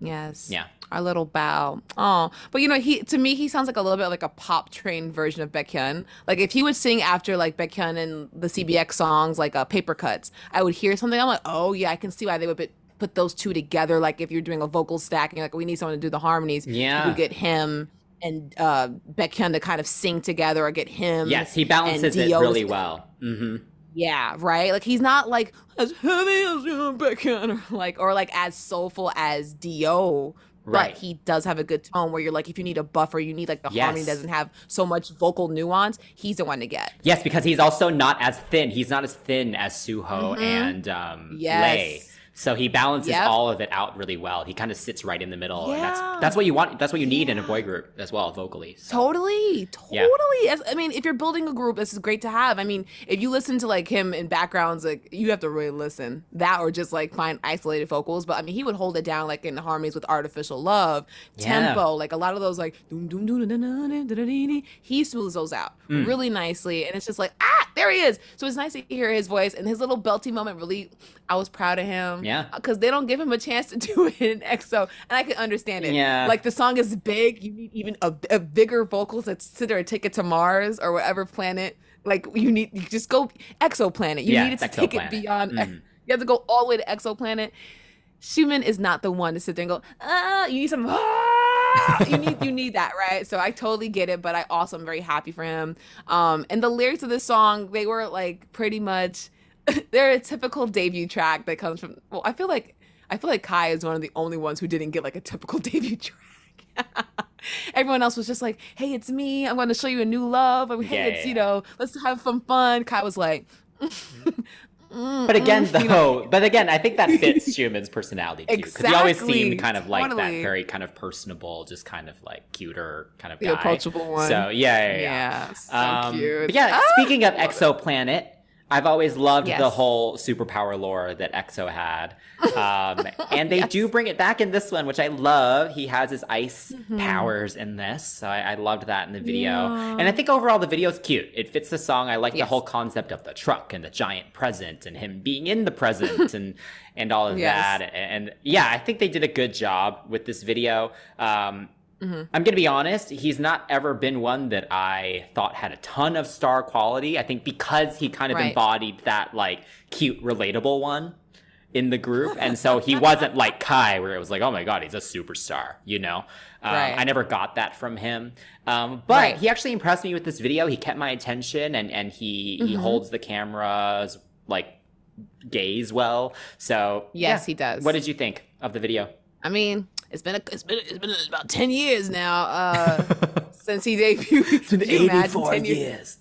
yes. Yeah. Our little bow. Oh, but you know, he to me he sounds like a little bit like a pop train version of Baekhyun. Like if he would sing after like Baekhyun and the CBX songs like uh, Paper Cuts, I would hear something. I'm like, oh yeah, I can see why they would put, put those two together. Like if you're doing a vocal stack and you're like, we need someone to do the harmonies. Yeah. you get him and uh Baekhyun to kind of sing together, or get him. Yes, he balances it really well. hmm Yeah, right. Like he's not like as heavy as your Baekhyun, or like or like as soulful as Dio. Right. But he does have a good tone where you're like, if you need a buffer, you need like the harmony doesn't have so much vocal nuance. He's the one to get. Yes, because he's also not as thin. He's not as thin as Suho and um, Mm-hmm. Yes. Lay. So he balances yep. all of it out really well. He kind of sits right in the middle. Yeah. that's that's what you want. That's what you need yeah. in a boy group as well, vocally. So. Totally, totally. Yeah. I mean, if you're building a group, this is great to have. I mean, if you listen to like him in backgrounds, like you have to really listen that, or just like find isolated vocals. But I mean, he would hold it down like in harmonies with "Artificial Love," "Tempo," like a lot of those like doom doom doom He smooths those out mm. really nicely, and it's just like ah, there he is. So it's nice to hear his voice and his little belty moment. Really, I was proud of him. Yeah. because they don't give him a chance to do it in EXO, and I can understand it. Yeah. like the song is big. You need even a, a bigger vocals to sit there and take it to Mars or whatever planet. Like you need, you just go exoplanet. You Yeah, needed to take it exoplanet. beyond. Mhm. You have to go all the way to exoplanet. Xiumin is not the one to sit there and go. Ah, you need some. Ah! you need you need that right. So I totally get it, but I also am very happy for him. Um, and the lyrics of this song, they were like pretty much. they're a typical debut track that comes from. Well, I feel like I feel like Kai is one of the only ones who didn't get like a typical debut track. Everyone else was just like, "Hey, it's me. I'm going to show you a new love." Hey, Yeah, it's yeah, you know, let's have some fun. Kai was like, But again, Mm, you though, know. but again, I think that fits Xiumin's personality too, because he always Exactly, seemed kind of like that very kind of personable, just kind of like cuter kind of The guy. approachable one. So yeah, yeah, yeah. yeah, so Um, yeah, Ah! speaking of exoplanet, I've always loved the whole superpower lore that EXO had. Um, and they Yes. do bring it back in this one, which I love. He has his ice Mhm. powers in this. So I, I loved that in the video. Yeah. And I think overall the video is cute. It fits the song. I like the whole concept of the truck and the giant present and him being in the present and, and all of Yes. that. And, and yeah, I think they did a good job with this video. Um, Mhm. I'm going to be honest, he's not ever been one that I thought had a ton of star quality. I think because he kind of Right. embodied that like cute, relatable one in the group. And so he wasn't like Kai, where it was like, oh my God, he's a superstar, you know? Um, Right. I never got that from him. Um, but Right. he actually impressed me with this video. He kept my attention and, and he, he Mhm. holds the camera's like gaze well. So, Yes, yeah. he does. What did you think of the video? I mean, it's been a, it's been it's been about ten years now uh, since he debuted. Can you imagine 10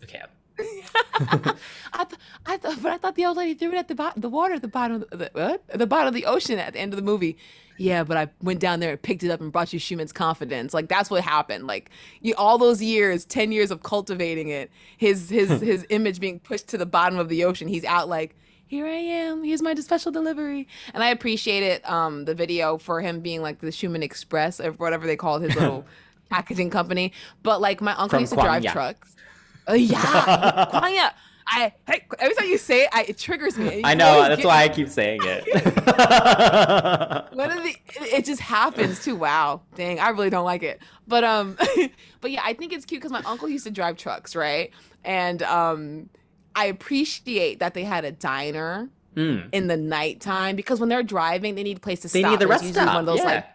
Okay. I, th- I thought, but I thought the old lady threw it at the bottom, the water at the bottom of the, the the bottom of the ocean at the end of the movie. Yeah, but I went down there and picked it up and brought you Xiumin's confidence. Like that's what happened. Like you, all those years, ten years of cultivating it, his his his image being pushed to the bottom of the ocean. He's out like. Here I am. Here's my special delivery, and I appreciate it. Um, the video for him being like the Xiumin Express or whatever they called his little packaging company. But like my uncle From used to drive trucks. Uh, yeah, Kwangya. I hey, every time you say it, I, it triggers me. I know. That's why I keep saying it. One of the it, it just happens too. Wow, dang, I really don't like it. But um, but yeah, I think it's cute because my uncle used to drive trucks, right? And um, I appreciate that they had a diner Mm. in the nighttime because when they're driving, they need a place to They stop. need the rest stop. One of those yeah. like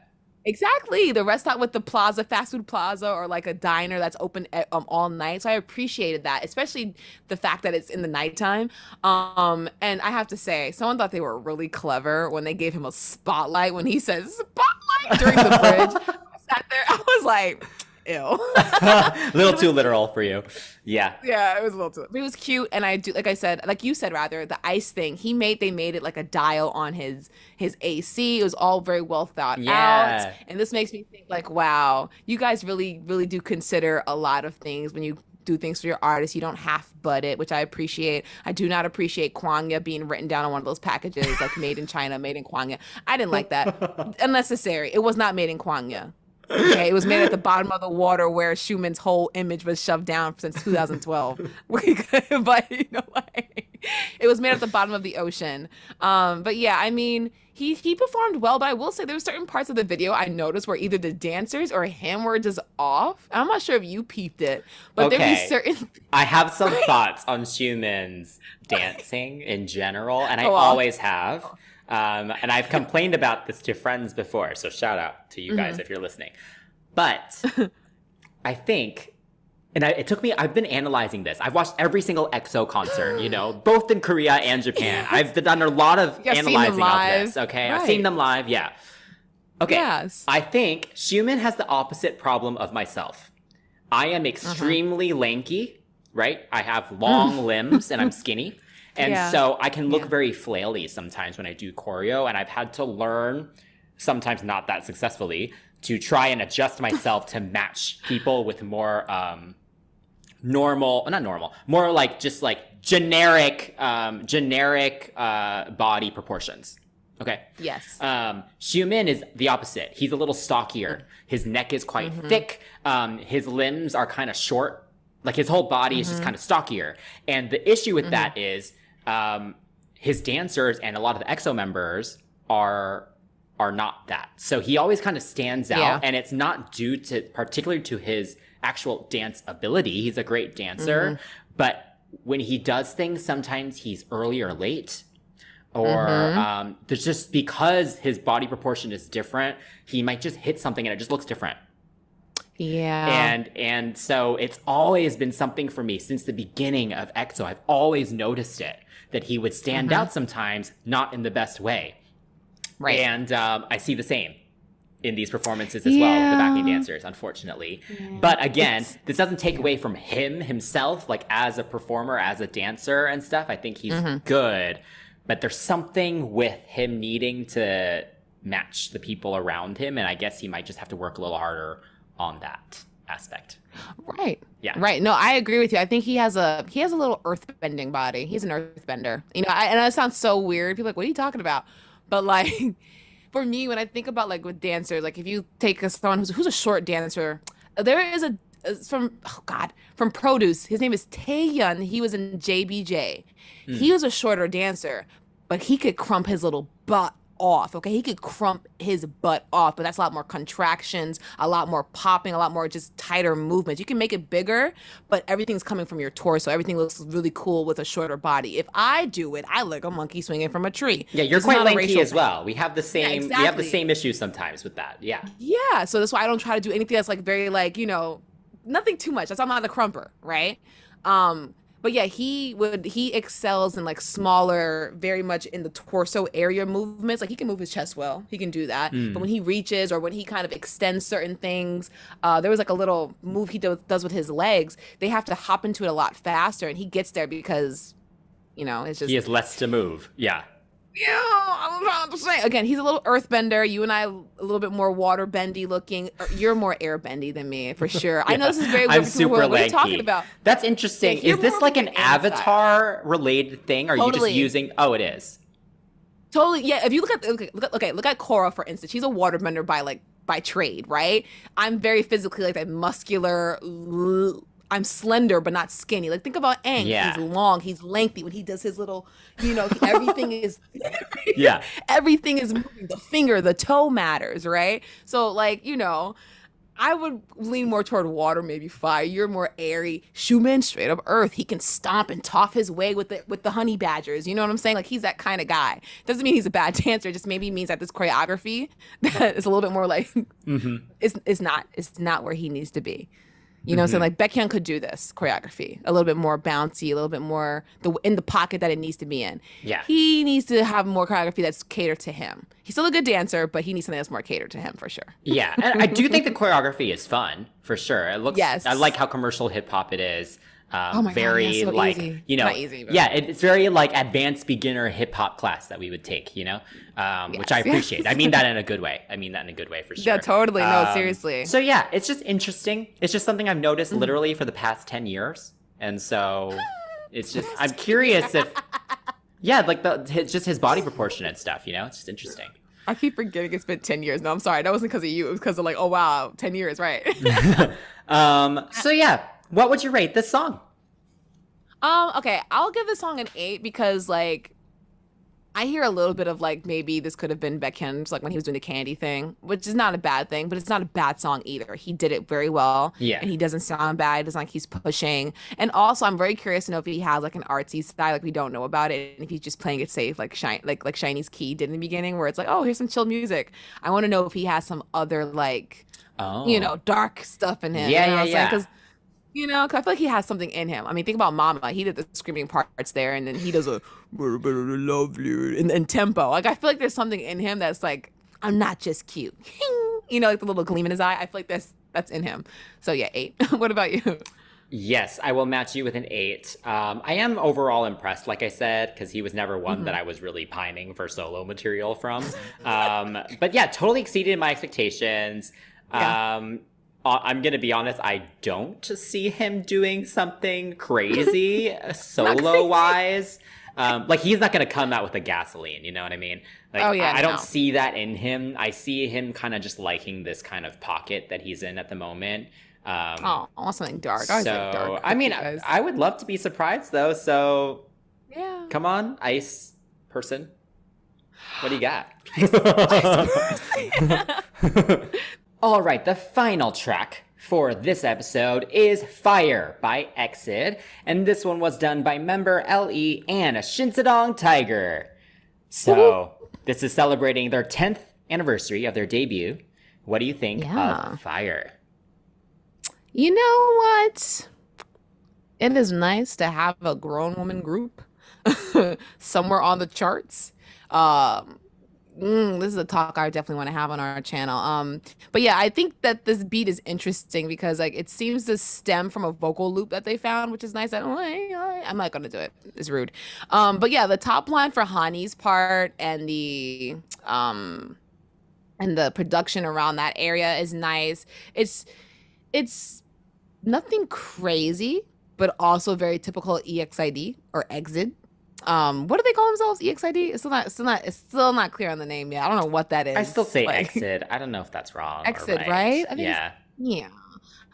Exactly. The rest stop with the plaza, fast food plaza, or like a diner that's open at, um, all night. So I appreciated that, especially the fact that it's in the nighttime. Um, and I have to say, someone thought they were really clever when they gave him a spotlight when he says spotlight during the bridge. I sat there, I was like, ew. a little too literal for you. Yeah. yeah, it was a little too. But it was cute, and I do, like I said, like you said, rather the ice thing. He made they made it like a dial on his his AC. It was all very well thought Yeah. out, and this makes me think like, wow, you guys really really do consider a lot of things when you do things for your artists. You don't half butt it, which I appreciate. I do not appreciate Kwangya being written down on one of those packages like made in China, made in Kwangya. I didn't like that. Unnecessary. It was not made in Kwangya. Okay, it was made at the bottom of the water where Xiumin's whole image was shoved down since 2012. but you know, like, it was made at the bottom of the ocean. Um, but yeah, I mean, he he performed well. But I will say there were certain parts of the video I noticed where either the dancers or him were just off. I'm not sure if you peeped it, but there Okay. were certain. I have some thoughts on Xiumin's dancing in general, and I on. always have. Um, and I've complained about this to friends before, so shout out to you Mm-hmm. guys if you're listening. But I think, and I, it took me, I've been analyzing this. I've watched every single EXO concert, you know, both in Korea and Japan. I've done a lot of Yeah, I've seen them analyzing of this, okay? I've seen them live, yeah. Okay. Yes. I think Xiumin has the opposite problem of myself. I Uh-huh. am extremely lanky, right? I have long limbs and I'm skinny. And Yeah. so I can look Yeah. very flaily sometimes when I do choreo, and I've had to learn, sometimes not that successfully, to try and adjust myself to match people with more um, normal, not normal, more like just like generic, um, generic uh, body proportions. Okay. Yes. Um, Xiumin is the opposite. He's a little stockier. His neck is quite Mm-hmm. thick. Um, his limbs are kind of short. Like his whole body is Mm-hmm. just kind of stockier. And the issue with that is um, his dancers and a lot of the EXO members are are not that. So he always kind of stands out, Yeah. and it's not due to particularly to his actual dance ability. He's a great dancer, Mm-hmm. but when he does things, sometimes he's early or late or Mm-hmm. um, there's just because his body proportion is different, he might just hit something and it just looks different. yeah. And and so it's always been something for me since the beginning of EXO. I've always noticed it that he would stand Mm-hmm. out sometimes, not in the best way. right. And um, I see the same in these performances as well the backing dancers, unfortunately. But again, It's- this doesn't take away from him himself, like as a performer, as a dancer and stuff. I think he's Mm-hmm. good, but there's something with him needing to match the people around him, and I guess he might just have to work a little harder on that aspect. Right. Yeah. Right. No, I agree with you. I think he has a he has a little earthbending body. He's an earthbender. You know, I, and that sounds so weird. People are like, what are you talking about? But like, for me, when I think about like with dancers, like if you take a, someone who's who's a short dancer, there is a from oh god from Produce. His name is Taeyun. He was in JBJ. Hmm. He was a shorter dancer, but he could crump his little butt off. Okay, he could crump his butt off, but that's a lot more contractions, a lot more popping, a lot more just tighter movements. You can make it bigger, but everything's coming from your torso. Everything looks really cool with a shorter body. If I do it, I look a monkey swinging from a tree. Yeah, you're This quite lanky as well. We have the same we have the same issues sometimes with that. Yeah. Yeah, so that's why I don't try to do anything that's like very like you know, nothing too much. That's why I'm not a crumper, right? Um, but yeah, he would he excels in like smaller, very much in the torso area movements. Like he can move his chest well, he can do that. But when he reaches or when he kind of extends certain things, uh, there was like a little move he do- does with his legs. They have to hop into it a lot faster, and he gets there because, you know, it's just He has less to move. Yeah. Yeah, I'm trying to say again. He's a little earthbender. You and I a little bit more water bendy looking. Er, You're more air bendy than me for sure. I know this is very. I'm weird for people. super What are you lanky. talking about? That's interesting. Yeah, is this like an an Anna style. avatar related thing? Or are you just using? Oh, it is. Totally. Yeah. If you look at okay, look at okay, look at Korra for instance. She's a waterbender by like by trade, right? I'm very physically like that muscular. l- I'm slender but not skinny. Like think about Aang. Yeah. He's long. He's lengthy. When he does his little, you know, everything is. Yeah. everything is moving. The finger, the toe matters, right? So, like, you know, I would lean more toward water, maybe fire. You're more airy. Xiumin, straight up earth. He can stomp and toff his way with the with the honey badgers. You know what I'm saying? Like he's that kind of guy. Doesn't mean he's a bad dancer. It just maybe means that this choreography is a little bit more like mm-hmm. it's it's not it's not where he needs to be. You know what I'm saying? Mm-hmm. Like Baekhyun could do this choreography a little bit more bouncy, a little bit more the in the pocket that it needs to be in. Yeah. He needs to have more choreography that's catered to him. He's still a good dancer, but he needs something that's more catered to him for sure. Yeah, and I do think the choreography is fun for sure. It looks. Yes. I like how commercial hip hop it is. Um, Oh my God, very yeah, so like easy. you know, easy, yeah, it, it's very like advanced beginner hip hop class that we would take. You know, um, which I appreciate. yes. I mean that in a good way. I mean that in a good way for sure. Yeah, totally. No, Um, seriously. So yeah, it's just interesting. It's just something I've noticed Mm-hmm. literally for the past ten years, and so it's just I'm curious if. Yeah, like the his, just his body proportion and stuff, you know? It's just interesting. I keep forgetting it's been 10 years. No, I'm sorry. That wasn't because of you. It was because of like, oh wow, 10 years, right? Um, so yeah, what would you rate this song? Um, okay, I'll give this song an eight because like I hear a little bit of like maybe this could have been Baekhyun's like when he was doing the candy thing, which is not a bad thing, but it's not a bad song either. He did it very well. Yeah. And he doesn't sound bad. It doesn't like he's pushing. And also I'm very curious to know if he has like an artsy style, like we don't know about it, and if he's just playing it safe, like shine like like SHINee's key did in the beginning, where it's like, oh, here's some chill music. I want to know if he has some other like Oh, you know, dark stuff in him. Yeah, you know yeah, what I'm saying? yeah. 'Cause, you know, cause I feel like he has something in him. I mean, think about Mama. He did the screaming parts there, and then he does a love you in, in tempo. Like I feel like there's something in him that's like, I'm not just cute. you know, like the little gleam in his eye. I feel like that's that's in him. So yeah, eight. what about you? Yes, I will match you with an eight. Um, I am overall impressed, like I said, because he was never one Mm-hmm. that I was really pining for solo material from. Um, but yeah, totally exceeded my expectations. Yeah. Um, uh, I'm gonna be honest, I don't see him doing something crazy solo wise. Um, like he's not gonna come out with a gasoline, you know what I mean? Like, Oh, yeah, I, I don't no. see that in him. I see him kind of just liking this kind of pocket that he's in at the moment. Um, Oh, I want something dark. I so like dark. I mean, I. I would love to be surprised though. So yeah. come on, ice person, what do you got? All right, the final track for this episode is Fire by Exit, and this one was done by member LE and a Shinsadong Tiger. So, this is celebrating their 10th anniversary of their debut. What do you think Yeah. of Fire? You know what? It is nice to have a grown woman group somewhere on the charts. Um, mm, this is a talk I definitely want to have on our channel. Um, but yeah, I think that this beat is interesting because like it seems to stem from a vocal loop that they found, which is nice. I'm not gonna do it. It's rude. Um, but yeah, the top line for Hani's part and the um and the production around that area is nice. It's it's nothing crazy, but also very typical EXID or exit. Um, what do they call themselves? EXID? It's still not, it's still not, it's still not clear on the name yet. I don't know what that is. I still say Like- Exit. I don't know if that's wrong. or Exit, right? I think yeah. Yeah.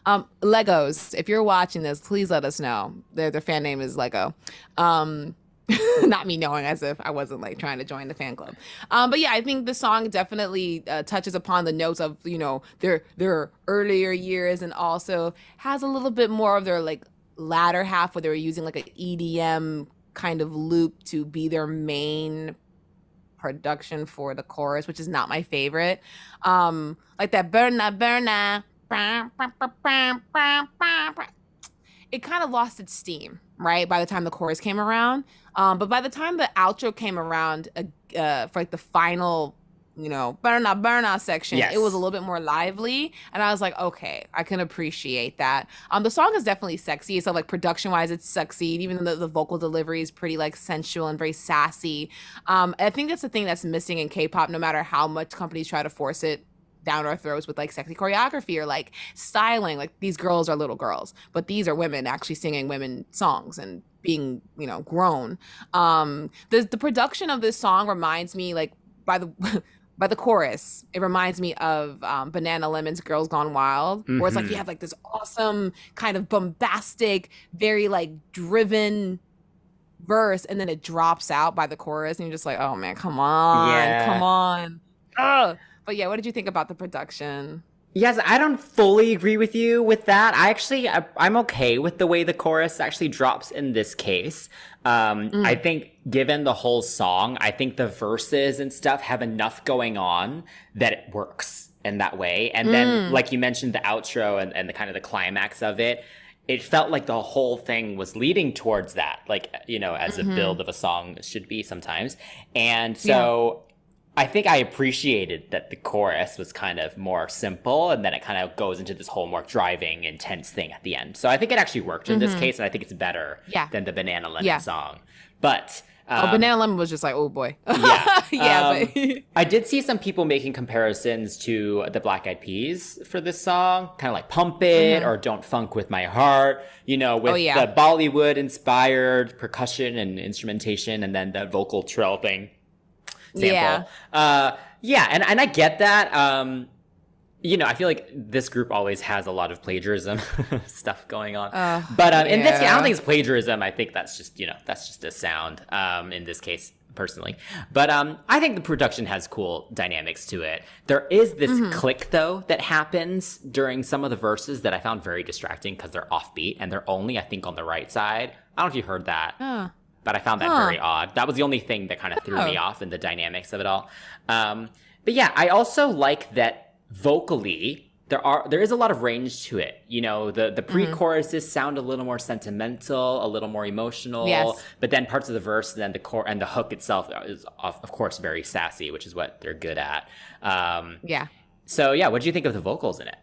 Um, LEGGOs. If you're watching this, please let us know. Their their fan name is LEGGO. Um, not me knowing as if I wasn't like trying to join the fan club. Um, but yeah, I think the song definitely uh, touches upon the notes of you know their their earlier years and also has a little bit more of their like latter half where they were using like an EDM kind of loop to be their main production for the chorus, which is not my favorite. Um, like that Berna Berna. It kind of lost its steam, right? By the time the chorus came around. Um, but by the time the outro came around uh, uh, for like the final, you know, Berna burnout section, Yes. it was a little bit more lively. And I was like, okay, I can appreciate that. Um, the song is definitely sexy. So like production wise, it's sexy. Even though the, the vocal delivery is pretty like sensual and very sassy. Um, I think that's the thing that's missing in K-pop. No matter how much companies try to force it down our throats with like sexy choreography or like styling. Like these girls are little girls, but these are women actually singing women songs and being you know grown. Um, the the production of this song reminds me like by the. By the chorus, it reminds me of um, Banana Lemon's "Girls Gone Wild," where it's like Mhm. you have like this awesome kind of bombastic, very like driven verse, and then it drops out by the chorus, and you're just like, "Oh man, come on, Yeah. come on!" Ugh. But yeah, what did you think about the production? Yes, I don't fully agree with you with that. I actually, I, I'm okay with the way the chorus actually drops in this case. Um, Mm. I think, given the whole song, I think the verses and stuff have enough going on that it works in that way. And then, Mm. like you mentioned, the outro and, and the kind of the climax of it, it felt like the whole thing was leading towards that, like, you know, as Mhm. a build of a song should be sometimes. And so. I think I appreciated that the chorus was kind of more simple and then it kind of goes into this whole more driving, intense thing at the end. So I think it actually worked in this Mhm. case, and I think it's better Yeah. than the Banana Lemon Yeah. song. But oh, um, Banana Lemon was just like, oh boy. Yeah. yeah, Um, but I did see some people making comparisons to the Black Eyed Peas for this song, kind of like Pump It Mhm. or Don't Phunk With My Heart, you know, with Oh, yeah. the Bollywood inspired percussion and instrumentation and then the vocal trill thing sample. Yeah. Uh, yeah, and, and I get that. Um, you know, I feel like this group always has a lot of plagiarism stuff going on. Ugh, but um, in this case, I don't think it's plagiarism. I think that's just, you know, that's just a sound um, in this case, personally. But um, I think the production has cool dynamics to it. There is this Mm-hmm. click, though, that happens during some of the verses that I found very distracting because they're offbeat and they're only, I think, on the right side. I don't know if you heard that. But I found that Huh. very odd. That was the only thing that kind of threw me Oh. off in the dynamics of it all. Um, but yeah, I also like that vocally there are there is a lot of range to it. You know, the Mm-hmm. the pre-choruses sound a little more sentimental, a little more emotional. Yes. But then parts of the verse and then the core and the hook itself is of, of course very sassy, which is what they're good at. Um, Yeah. so yeah, what do you think of the vocals in it?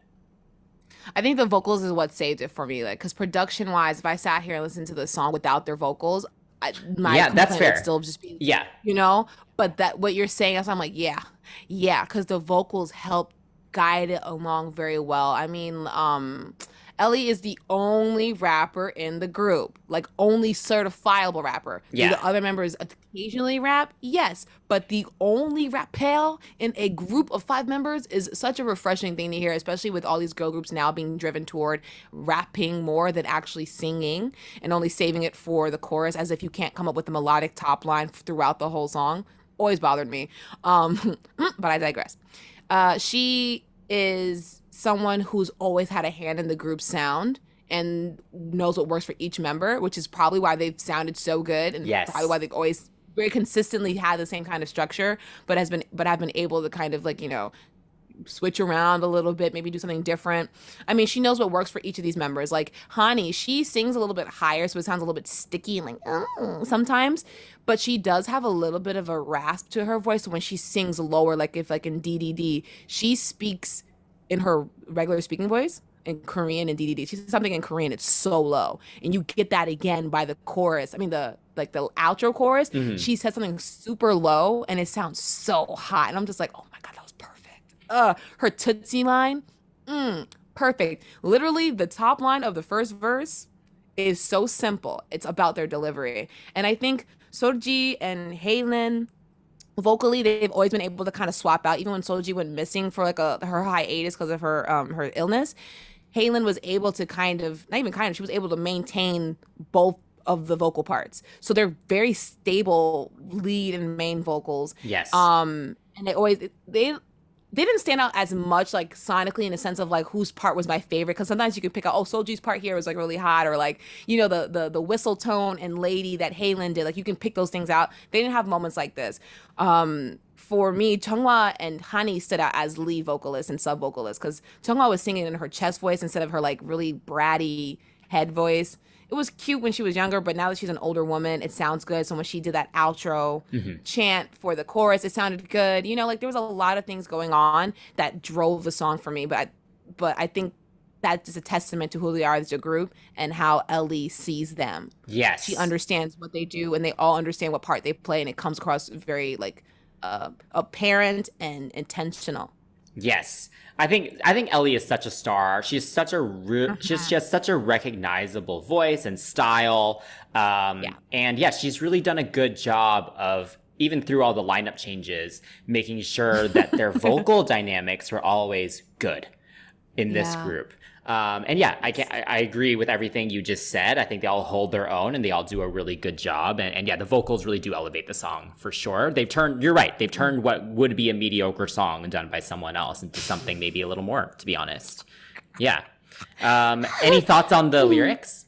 I think the vocals is what saved it for me. Like, because production wise, if I sat here and listened to the song without their vocals, I, my Yeah, that's fair. Still just be Yeah. you know. But that what you're saying, is, I'm like, yeah, yeah, because the vocals help guide it along very well. I mean, um, Ellie is the only rapper in the group, like only certifiable rapper. Do Yeah. the other members occasionally rap? Yes, but the only rappel in a group of five members is such a refreshing thing to hear, especially with all these girl groups now being driven toward rapping more than actually singing and only saving it for the chorus, as if you can't come up with a melodic top line throughout the whole song. Always bothered me. Um, but I digress. Uh, she is someone who's always had a hand in the group sound and knows what works for each member, which is probably why they've sounded so good and Yes. probably why they've always very consistently had the same kind of structure, but has been but have been able to kind of like, you know, switch around a little bit, maybe do something different. I mean, she knows what works for each of these members. Like Hani, she sings a little bit higher, so it sounds a little bit sticky and like "Oh," sometimes, but she does have a little bit of a rasp to her voice. So when she sings lower, like if like in DDD, she speaks in her regular speaking voice in Korean and DDD. She says something in Korean, it's so low, and you get that again by the chorus. I mean the like the outro chorus. Mhm. She says something super low, and it sounds so hot, and I'm just like, oh my god, that was perfect. Uh, her Tootsie line, mm, perfect. Literally, the top line of the first verse is so simple. It's about their delivery. And I think Solji and Hyelin, vocally, they've always been able to kind of swap out. Even when Solji went missing for like a her hiatus because of her um her illness, Hyelin was able to kind of not even kind of she was able to maintain both of the vocal parts. So they're very stable lead and main vocals. Yes. Um, and they always they they didn't stand out as much like sonically in the sense of like whose part was my favorite because sometimes you could pick out oh Solji's part here was like really hot or like you know the the the whistle tone and lady that Hyelin did like you can pick those things out. They didn't have moments like this. Um, for me, Junghwa and Hani stood out as lead vocalists and sub vocalists because Junghwa was singing in her chest voice instead of her like really bratty head voice. It was cute when she was younger, but now that she's an older woman, it sounds good. So when she did that outro chant for the chorus, it sounded good. You know, like there was a lot of things going on that drove the song for me. But I, but I think that's just a testament to who they are as a group and how Ellie sees them. yes. She understands what they do, and they all understand what part they play, and it comes across very like uh, apparent and intentional. Yes. I think I think Ellie is such a star. She's such a re- she's just such a recognizable voice and style. Um Yeah. and yeah, she's really done a good job of even through all the lineup changes, making sure that their vocal dynamics were always good in this Yeah. group. Um, and yeah, I, can, I I agree with everything you just said. I think they all hold their own and they all do a really good job. And, and yeah, the vocals really do elevate the song for sure. They've turned, you're right, they've turned what would be a mediocre song done by someone else into something maybe a little more, to be honest. Yeah. Um, any thoughts on the lyrics?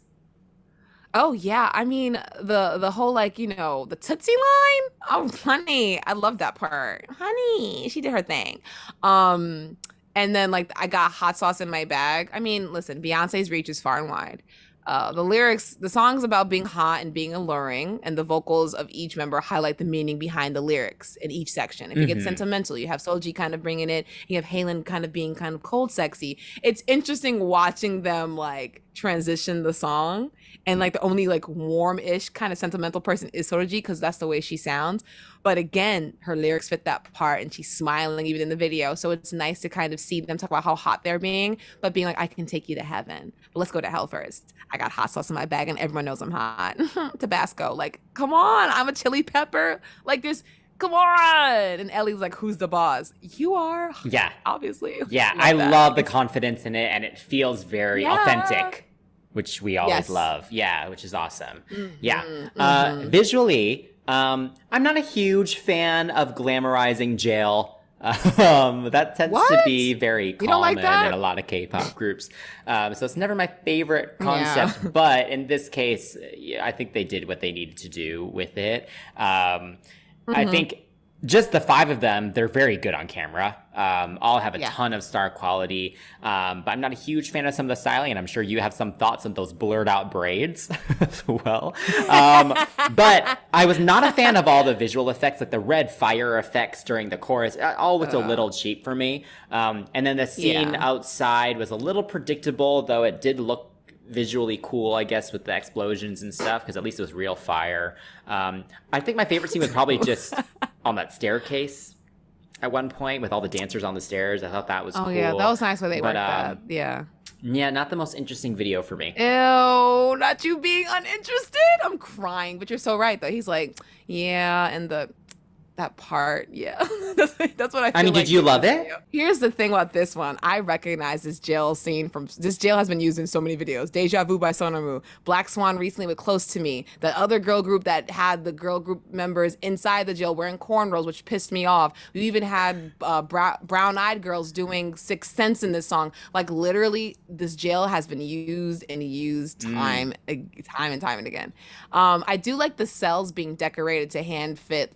Oh yeah, I mean the the whole like you know the Tootsie line. Oh honey, I love that part. Honey, she did her thing. Um, and then like I got hot sauce in my bag. I mean, listen, Beyonce's reach is far and wide. Uh, the lyrics, the song's about being hot and being alluring, and the vocals of each member highlight the meaning behind the lyrics in each section. If you get Mhm. sentimental, you have Solji kind of bringing it. You have Hyelin kind of being kind of cold, sexy. It's interesting watching them like transition the song and like the only like warm-ish kind of sentimental person is Solji because that's the way she sounds. But again, her lyrics fit that part and she's smiling even in the video. So it's nice to kind of see them talk about how hot they're being, but being like, I can take you to heaven. But let's go to hell first. I got hot sauce in my bag and everyone knows I'm hot. Tabasco. Like, come on, I'm a chili pepper. Like this, come on. And Ellie's like, who's the boss? You are, Yeah. obviously. Yeah, I that. love the confidence in it and it feels very Yeah. authentic, which we always Yes. love. Yeah, which is awesome. Mhm, Yeah. Uh, mhm. visually, um, I'm not a huge fan of glamorizing jail. Um, that tends to be very common like in a lot of K-pop groups. Um, so it's never my favorite Yeah. concept, but in this case, I think they did what they needed to do with it. Um, I Mhm. think just the five of them, they're very good on camera. Um, all have a Yeah. ton of star quality, um, but I'm not a huge fan of some of the styling, and I'm sure you have some thoughts on those blurred out braids as well. Um, but I was not a fan of all the visual effects, like the red fire effects during the chorus. It all looked a little cheap for me. Um, and then the scene Yeah. outside was a little predictable, though it did look visually cool, I guess, with the explosions and stuff, because at least it was real fire. Um, I think my favorite scene was probably just on that staircase at one point with all the dancers on the stairs. I thought that was Oh cool. yeah, that was nice where they But, worked that. um, Yeah. Yeah, not the most interesting video for me. Ew, not you being uninterested. I'm crying, but you're so right though. He's like, yeah, and the that part, yeah, that's, that's what I. I mean, did you love it? Here's the thing about this one. I recognize this jail scene from this jail has been used in so many videos. Deja Vu by SONAMOO, Black Swan recently with Close to Me, that other girl group that had the girl group members inside the jail wearing cornrows, which pissed me off. We even had uh, brow- brown-eyed girls doing Sixth Sense in this song. Like literally, this jail has been used and used time, time and time and again. Um, I do like the cells being decorated to hand fit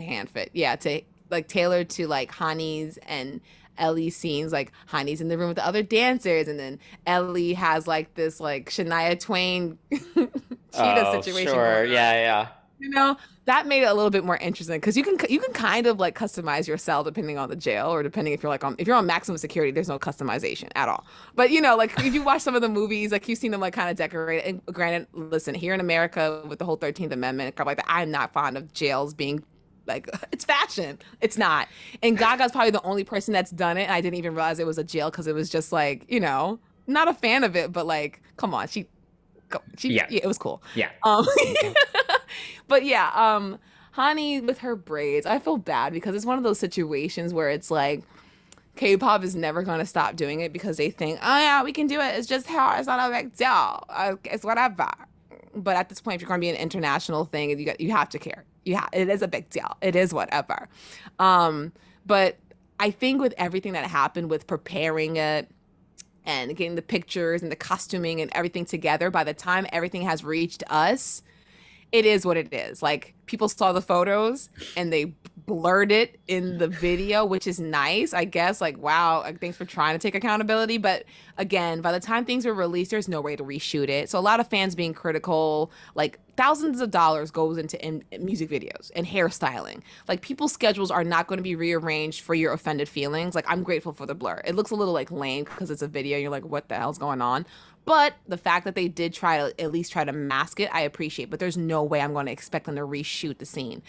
hand fit yeah to like tailored to like Hani's and Ellie scenes like Hani's in the room with the other dancers and then Ellie has like this like Shania Twain cheetah oh, situation sure. Yeah, yeah. you know that made it a little bit more interesting because you can you can kind of like customize your cell depending on the jail or depending if you're like on if you're on maximum security there's no customization at all but you know like if you watch some of the movies like you've seen them like kind of decorated and granted listen here in america with the whole 13th amendment crap like that i'm not fond of jails being like it's fashion it's not and gaga's probably the only person that's done it i didn't even realize it was a jail because it was just like you know not a fan of it but like come on she she Yeah. yeah it was cool Yeah. um, but yeah, um, Hani with her braids, I feel bad because it's one of those situations where it's like K-pop is never going to stop doing it because they think, oh yeah, we can do it. It's just how it's not a big deal. Uh, It's whatever. But at this point, if you're going to be an international thing, you got you have to care. Ha- it is a big deal. It is whatever. Um, but I think with everything that happened with preparing it and getting the pictures and the costuming and everything together, by the time everything has reached us, it is what it is. Like people saw the photos and they blurred it in the video, which is nice, I guess. Like, wow, like, thanks for trying to take accountability. But again, by the time things were released, there's no way to reshoot it. So a lot of fans being critical, like thousands of dollars goes into in, music videos and hairstyling. Like people's schedules are not going to be rearranged for your offended feelings. Like I'm grateful for the blur. It looks a little like lame because it's a video. You're like, what the hell's going on? But the fact that they did try to at least try to mask it, I appreciate. But there's no way I'm going to expect them to reshoot the scene.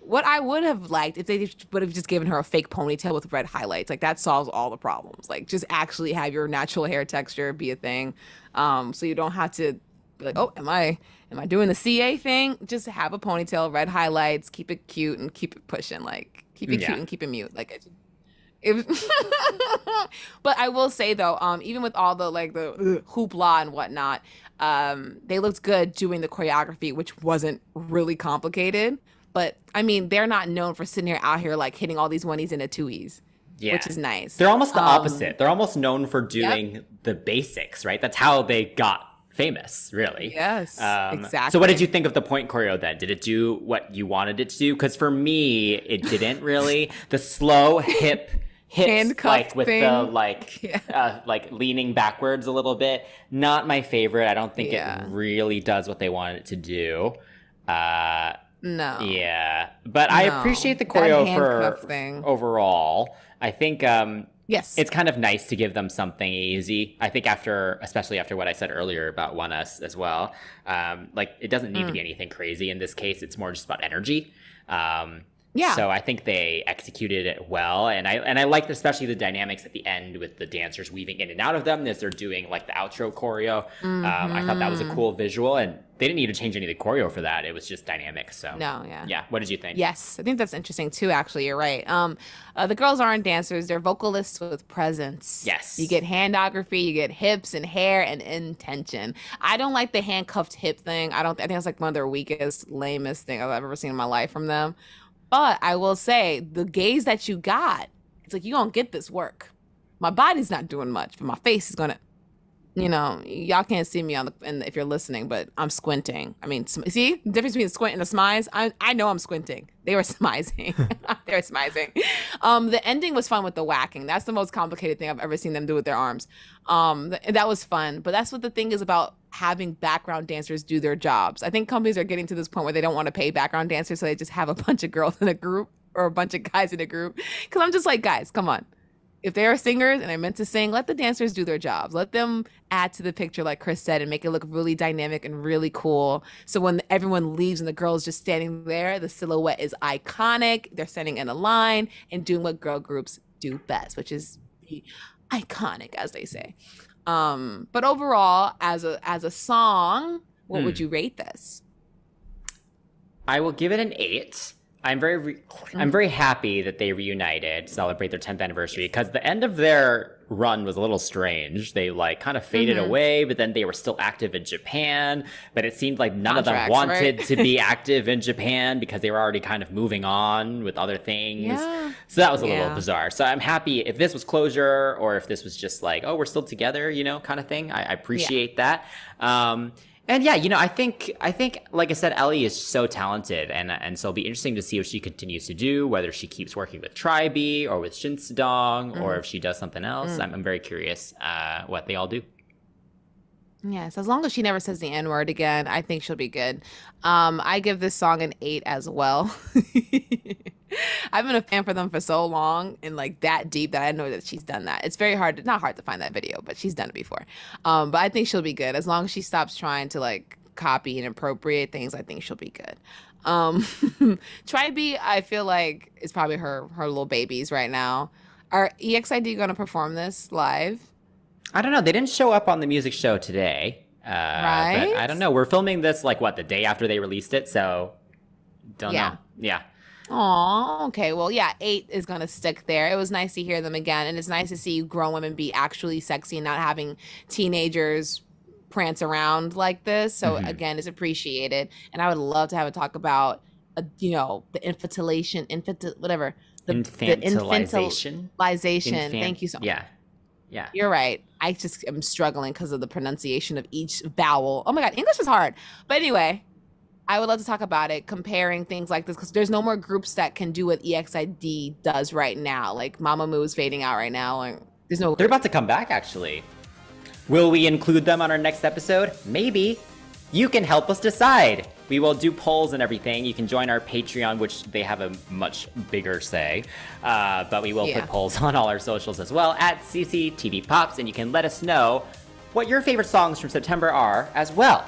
What I would have liked if they would have just given her a fake ponytail with red highlights, like that solves all the problems. Like just actually have your natural hair texture be a thing, um, so you don't have to be like, oh, am I am I doing the CA thing? Just have a ponytail, red highlights, keep it cute and keep it pushing. Like keep it Yeah. cute and keep it mute. Like it, it but I will say though, um, even with all the like the ugh, hoopla and whatnot, um, they looked good doing the choreography, which wasn't really complicated. But I mean, they're not known for sitting here out here like hitting all these one's and a two's, Yeah. which is nice. They're almost the Um, opposite. They're almost known for doing the basics, right? That's how they got famous, really. Yes, Um, exactly. So, what did you think of the point choreo then? Did it do what you wanted it to do? Because for me, it didn't really. the slow hip hips, Handcuff like with the like, Yeah. uh, like leaning backwards a little bit. Not my favorite. I don't think Yeah. it really does what they wanted it to do. Uh, No. yeah, but I appreciate the choreo for thing. overall. I think um, Yes. it's kind of nice to give them something easy. I think after, especially after what I said earlier about ONEUS as well, um, like it doesn't need to Mm. be anything crazy in this case. It's more just about energy. Um, Yeah. So I think they executed it well, and I and I liked especially the dynamics at the end with the dancers weaving in and out of them as they're doing like the outro choreo. Um, I thought that was a Mhm. cool visual, and they didn't need to change any of the choreo for that. It was just dynamic. So no. Yeah. yeah. What did you think? Yes, I think that's interesting too. Actually, you're right. Um, uh, the girls aren't dancers; they're vocalists with presence. Yes. you get handography, you get hips and hair and intention. I don't like the handcuffed hip thing. I don't. I think it's like one of their weakest, lamest thing I've ever seen in my life from them. But I will say, the gaze that you got, it's like you don't get this work. My body's not doing much, but my face is gonna. You know, y'all can't see me on the and if you're listening, but I'm squinting. I mean, see the difference between squint and a smize. I I know I'm squinting. They were smizing. they were smizing. Um, the ending was fun with the waacking. That's the most complicated thing I've ever seen them do with their arms. Um, th- that was fun. But that's what the thing is about having background dancers do their jobs. I think companies are getting to this point where they don't want to pay background dancers, so they just have a bunch of girls in a group or a bunch of guys in a group. Because I'm just like, guys, come on if they are singers and they're meant to sing, let the dancers do their jobs. Let them add to the picture, like Chris said, and make it look really dynamic and really cool. So when everyone leaves and the girl is just standing there, the silhouette is iconic. They're standing in a line and doing what girl groups do best, which is be iconic, as they say. Um, but overall, as a as a song, what Hmm. would you rate this? I will give it an eight. I'm very, re- I'm very happy that they reunited, celebrate their 10th anniversary, because the end of their run was a little strange. They like kind of faded Mhm. away, but then they were still active in Japan. But it seemed like none of them wanted right? to be active in Japan because they were already kind of moving on with other things. Yeah. So that was a little Yeah. bizarre. So I'm happy if this was closure or if this was just like, oh, we're still together, you know, kind of thing. I, I appreciate that. Um, and yeah, you know, I think I think like I said, LE is so talented, and and so it'll be interesting to see what she continues to do, whether she keeps working with TRI.BE or with Shinsadong, or if she does something else. I'm, I'm very curious uh, what they all do. Yes, as long as she never says the N word again, I think she'll be good. Um, I give this song an eight as well. I've been a fan for them for so long and like that deep that I know that she's done that. It's very hard, to, not hard to find that video, but she's done it before. Um, but I think she'll be good as long as she stops trying to like copy and appropriate things. I think she'll be good. Um, TRI.BE, I feel like it's probably her her little babies right now. Are EXID going to perform this live? I don't know. They didn't show up on the music show today. Uh, But I don't know. We're filming this like what the day after they released it, so don't Yeah. know. Yeah. Oh, okay. Well, yeah, eight is gonna stick there. It was nice to hear them again, and it's nice to see grown women be actually sexy and not having teenagers prance around like this. So Mhm. again, it's appreciated, and I would love to have a talk about, uh, you know, the infantilation, infant, whatever, the, the Infantilization. infantilization. Infant- Thank you so much. Yeah. Yeah. You're right. I just am struggling because of the pronunciation of each vowel. Oh my god, English is hard. But anyway, I would love to talk about it, comparing things like this, because there's no more groups that can do what EXID does right now. Like Mamamoo is fading out right now, and there's no. They're about to come back, actually. Will we include them on our next episode? Maybe. You can help us decide. We will do polls and everything. You can join our Patreon, which they have a much bigger say. Uh, but we will Yeah. put polls on all our socials as well at CCTV Pops, and you can let us know what your favorite songs from September are as well.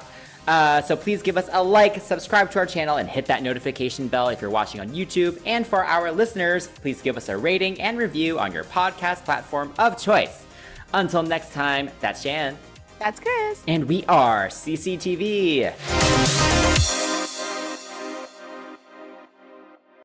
Uh, so please give us a like, subscribe to our channel, and hit that notification bell if you're watching on YouTube. And for our listeners, please give us a rating and review on your podcast platform of choice. Until next time, that's Chan, That's Chris. and we are CCTV.